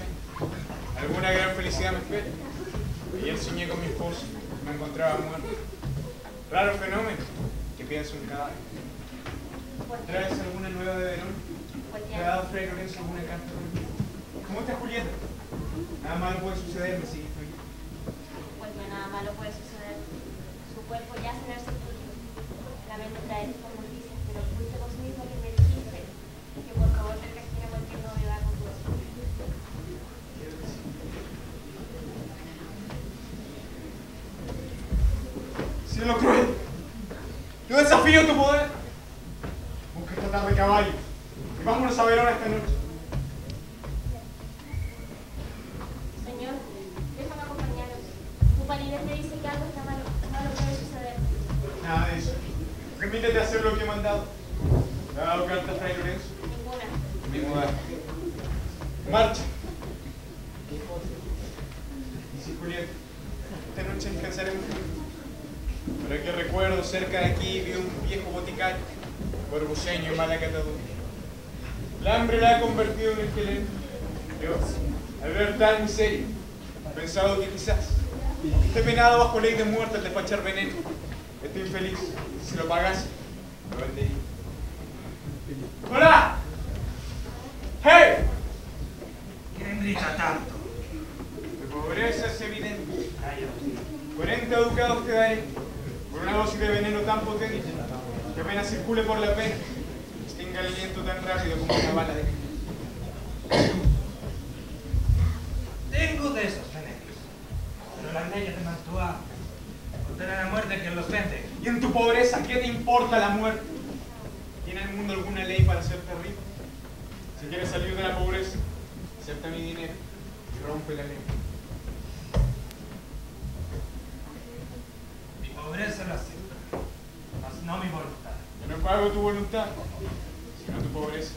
penado bajo ley de muerte al despachar veneno. Este infeliz, si lo pagase, lo vendería. ¡Hola! ¡Hey! ¿Quién grita tanto? Tu pobreza es evidente. 40 ducados te daré por una dosis de veneno tan potente que apenas circule por la pena, extinga el aliento tan rápido como una bala de leyes de Mantua condenan a muerte los vende. Y en tu pobreza, ¿qué te importa la muerte? ¿Tiene el mundo alguna ley para hacerte rico? Si quieres salir de la pobreza, acepta mi dinero y rompe la ley. Mi pobreza la acepto, mas no mi voluntad. Yo no pago tu voluntad, sino tu pobreza.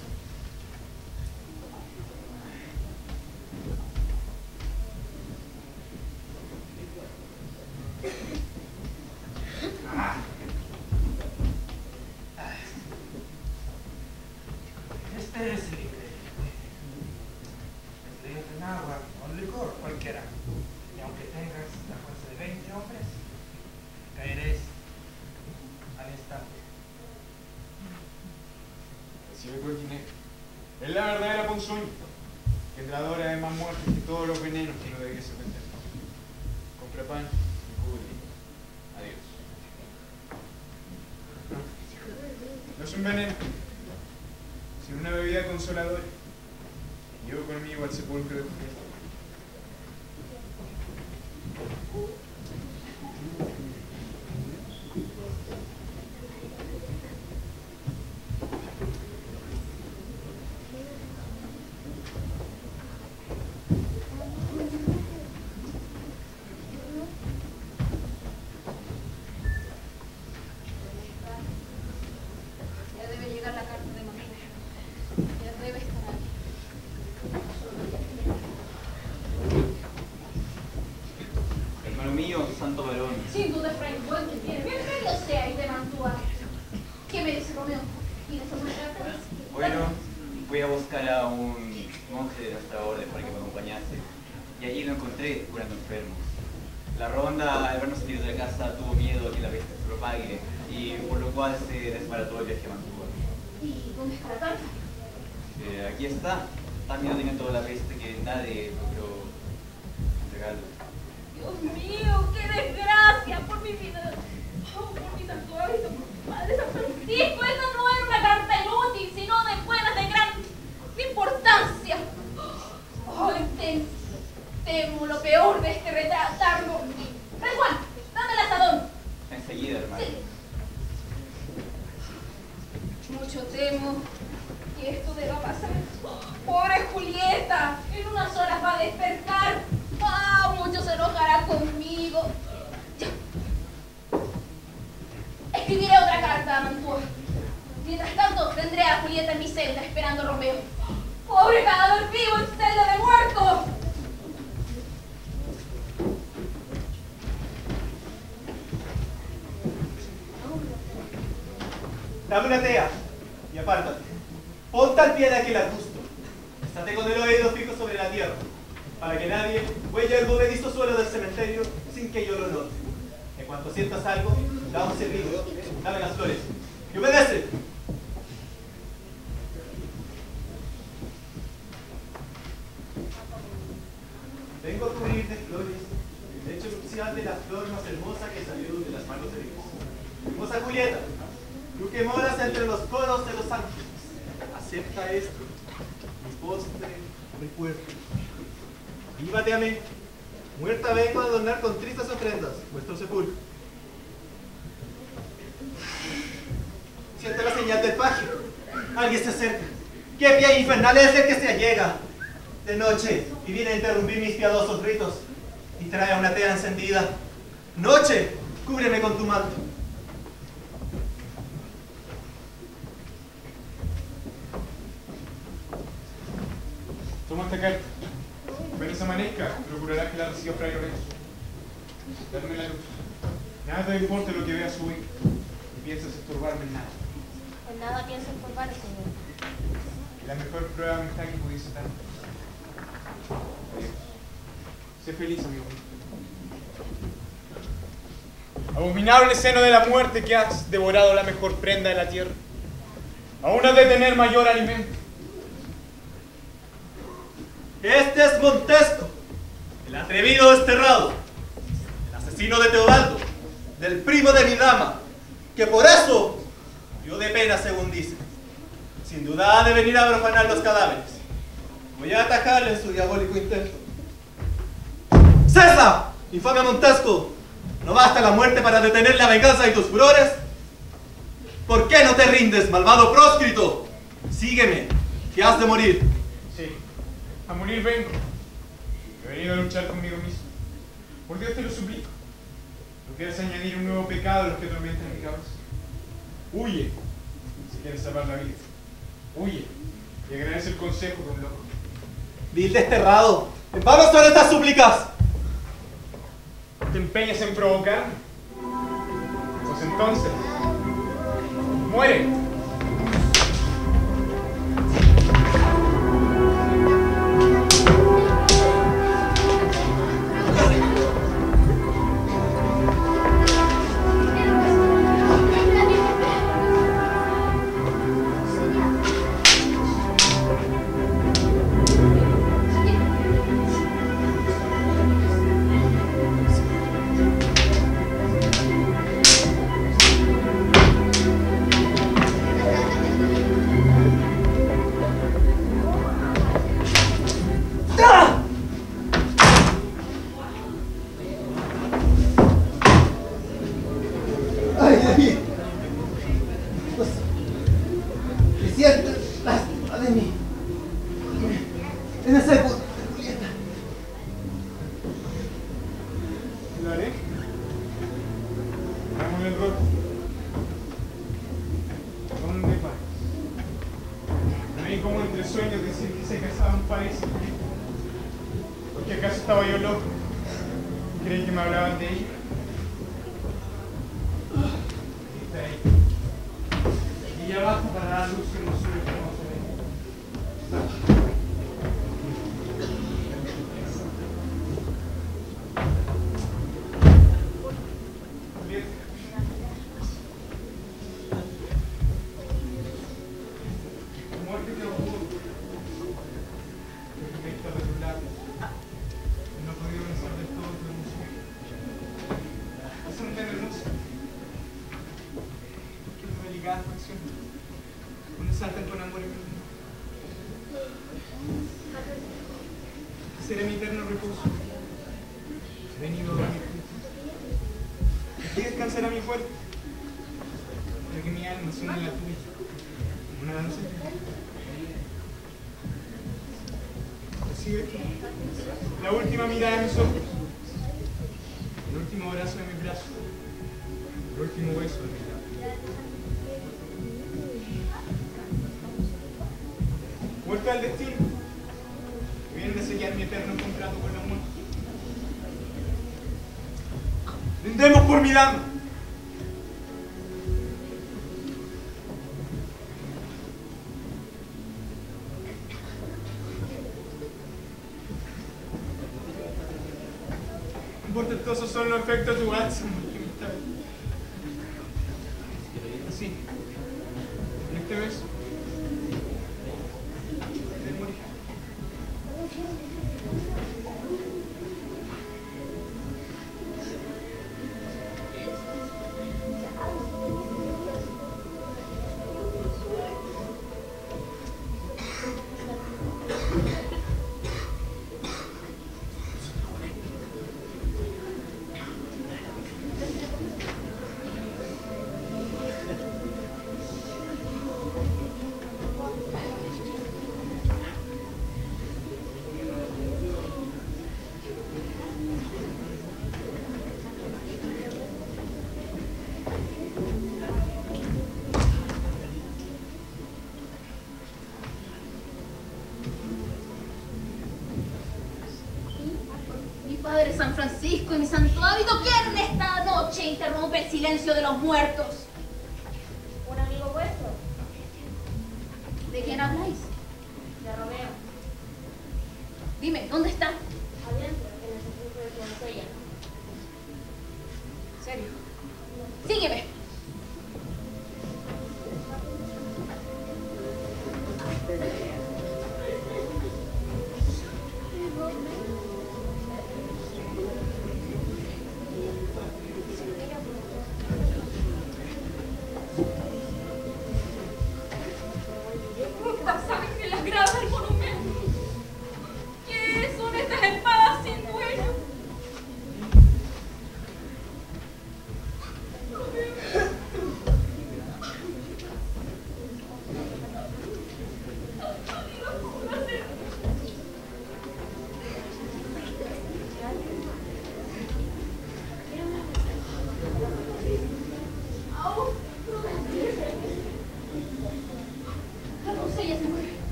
En mi celda esperando a Romeo. Pobre cadáver vivo en celda de muerto. Dame una tea y apártate. Ponte al pie de aquel arbusto. Estate con el oído fijo sobre la tierra, para que nadie huella el movedizo suelo del cementerio sin que yo lo note. En cuanto sientas algo, da un silbido, dame las flores. ¡Y obedece! Vengo a cubrir de flores el hecho nupcial de la flor más hermosa que salió de las manos de Dios. Hermosa Julieta, tú que moras entre los coros de los ángeles, acepta esto, mi postre recuerdo. Vívate a mí, muerta vengo a adornar con tristes ofrendas vuestro sepulcro. Siento la señal del paje. Alguien se acerca. ¿Qué pie infernal es el que se allega? De noche y viene a interrumpir mis piadosos ritos. Y trae una tela encendida. Noche, cúbreme con tu manto. Toma esta carta. Apenas amanezca, procurarás que la reciba Fray Lorenzo. Darme la luz. Nada te importa lo que vea su hijo. Y piensas estorbarme en nada. En nada pienso estorbar, señor. Y la mejor prueba de amistad que pudiese dar. Sé feliz, amigo. Abominable seno de la muerte que has devorado la mejor prenda de la tierra. Aún has de tener mayor alimento. Este es Montesco, el atrevido desterrado, el asesino de Teobaldo, del primo de mi dama, que por eso dio de pena según dice. Sin duda ha de venir a profanar los cadáveres. Voy a atacarle en su diabólico intento. ¡César! ¡Infame Montesco! ¿No basta la muerte para detener la venganza de tus furores? ¿Por qué no te rindes, malvado próscrito? Sígueme, que has de morir. Sí, a morir vengo. He venido a luchar conmigo mismo. Por Dios te lo suplico. No quieras añadir un nuevo pecado a los que tormentan mi cabeza. Huye, si quieres salvar la vida. Huye y agradece el consejo de un loco. Vil desterrado, en vano son estas súplicas. ¿Te empeñas en provocarme? Pues entonces, muere. Aquí descansará mi cuerpo. Son los efectos Francisco mi Santo Hábito quieren esta noche interrumpe el silencio de los muertos.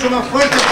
Aplauso mucho más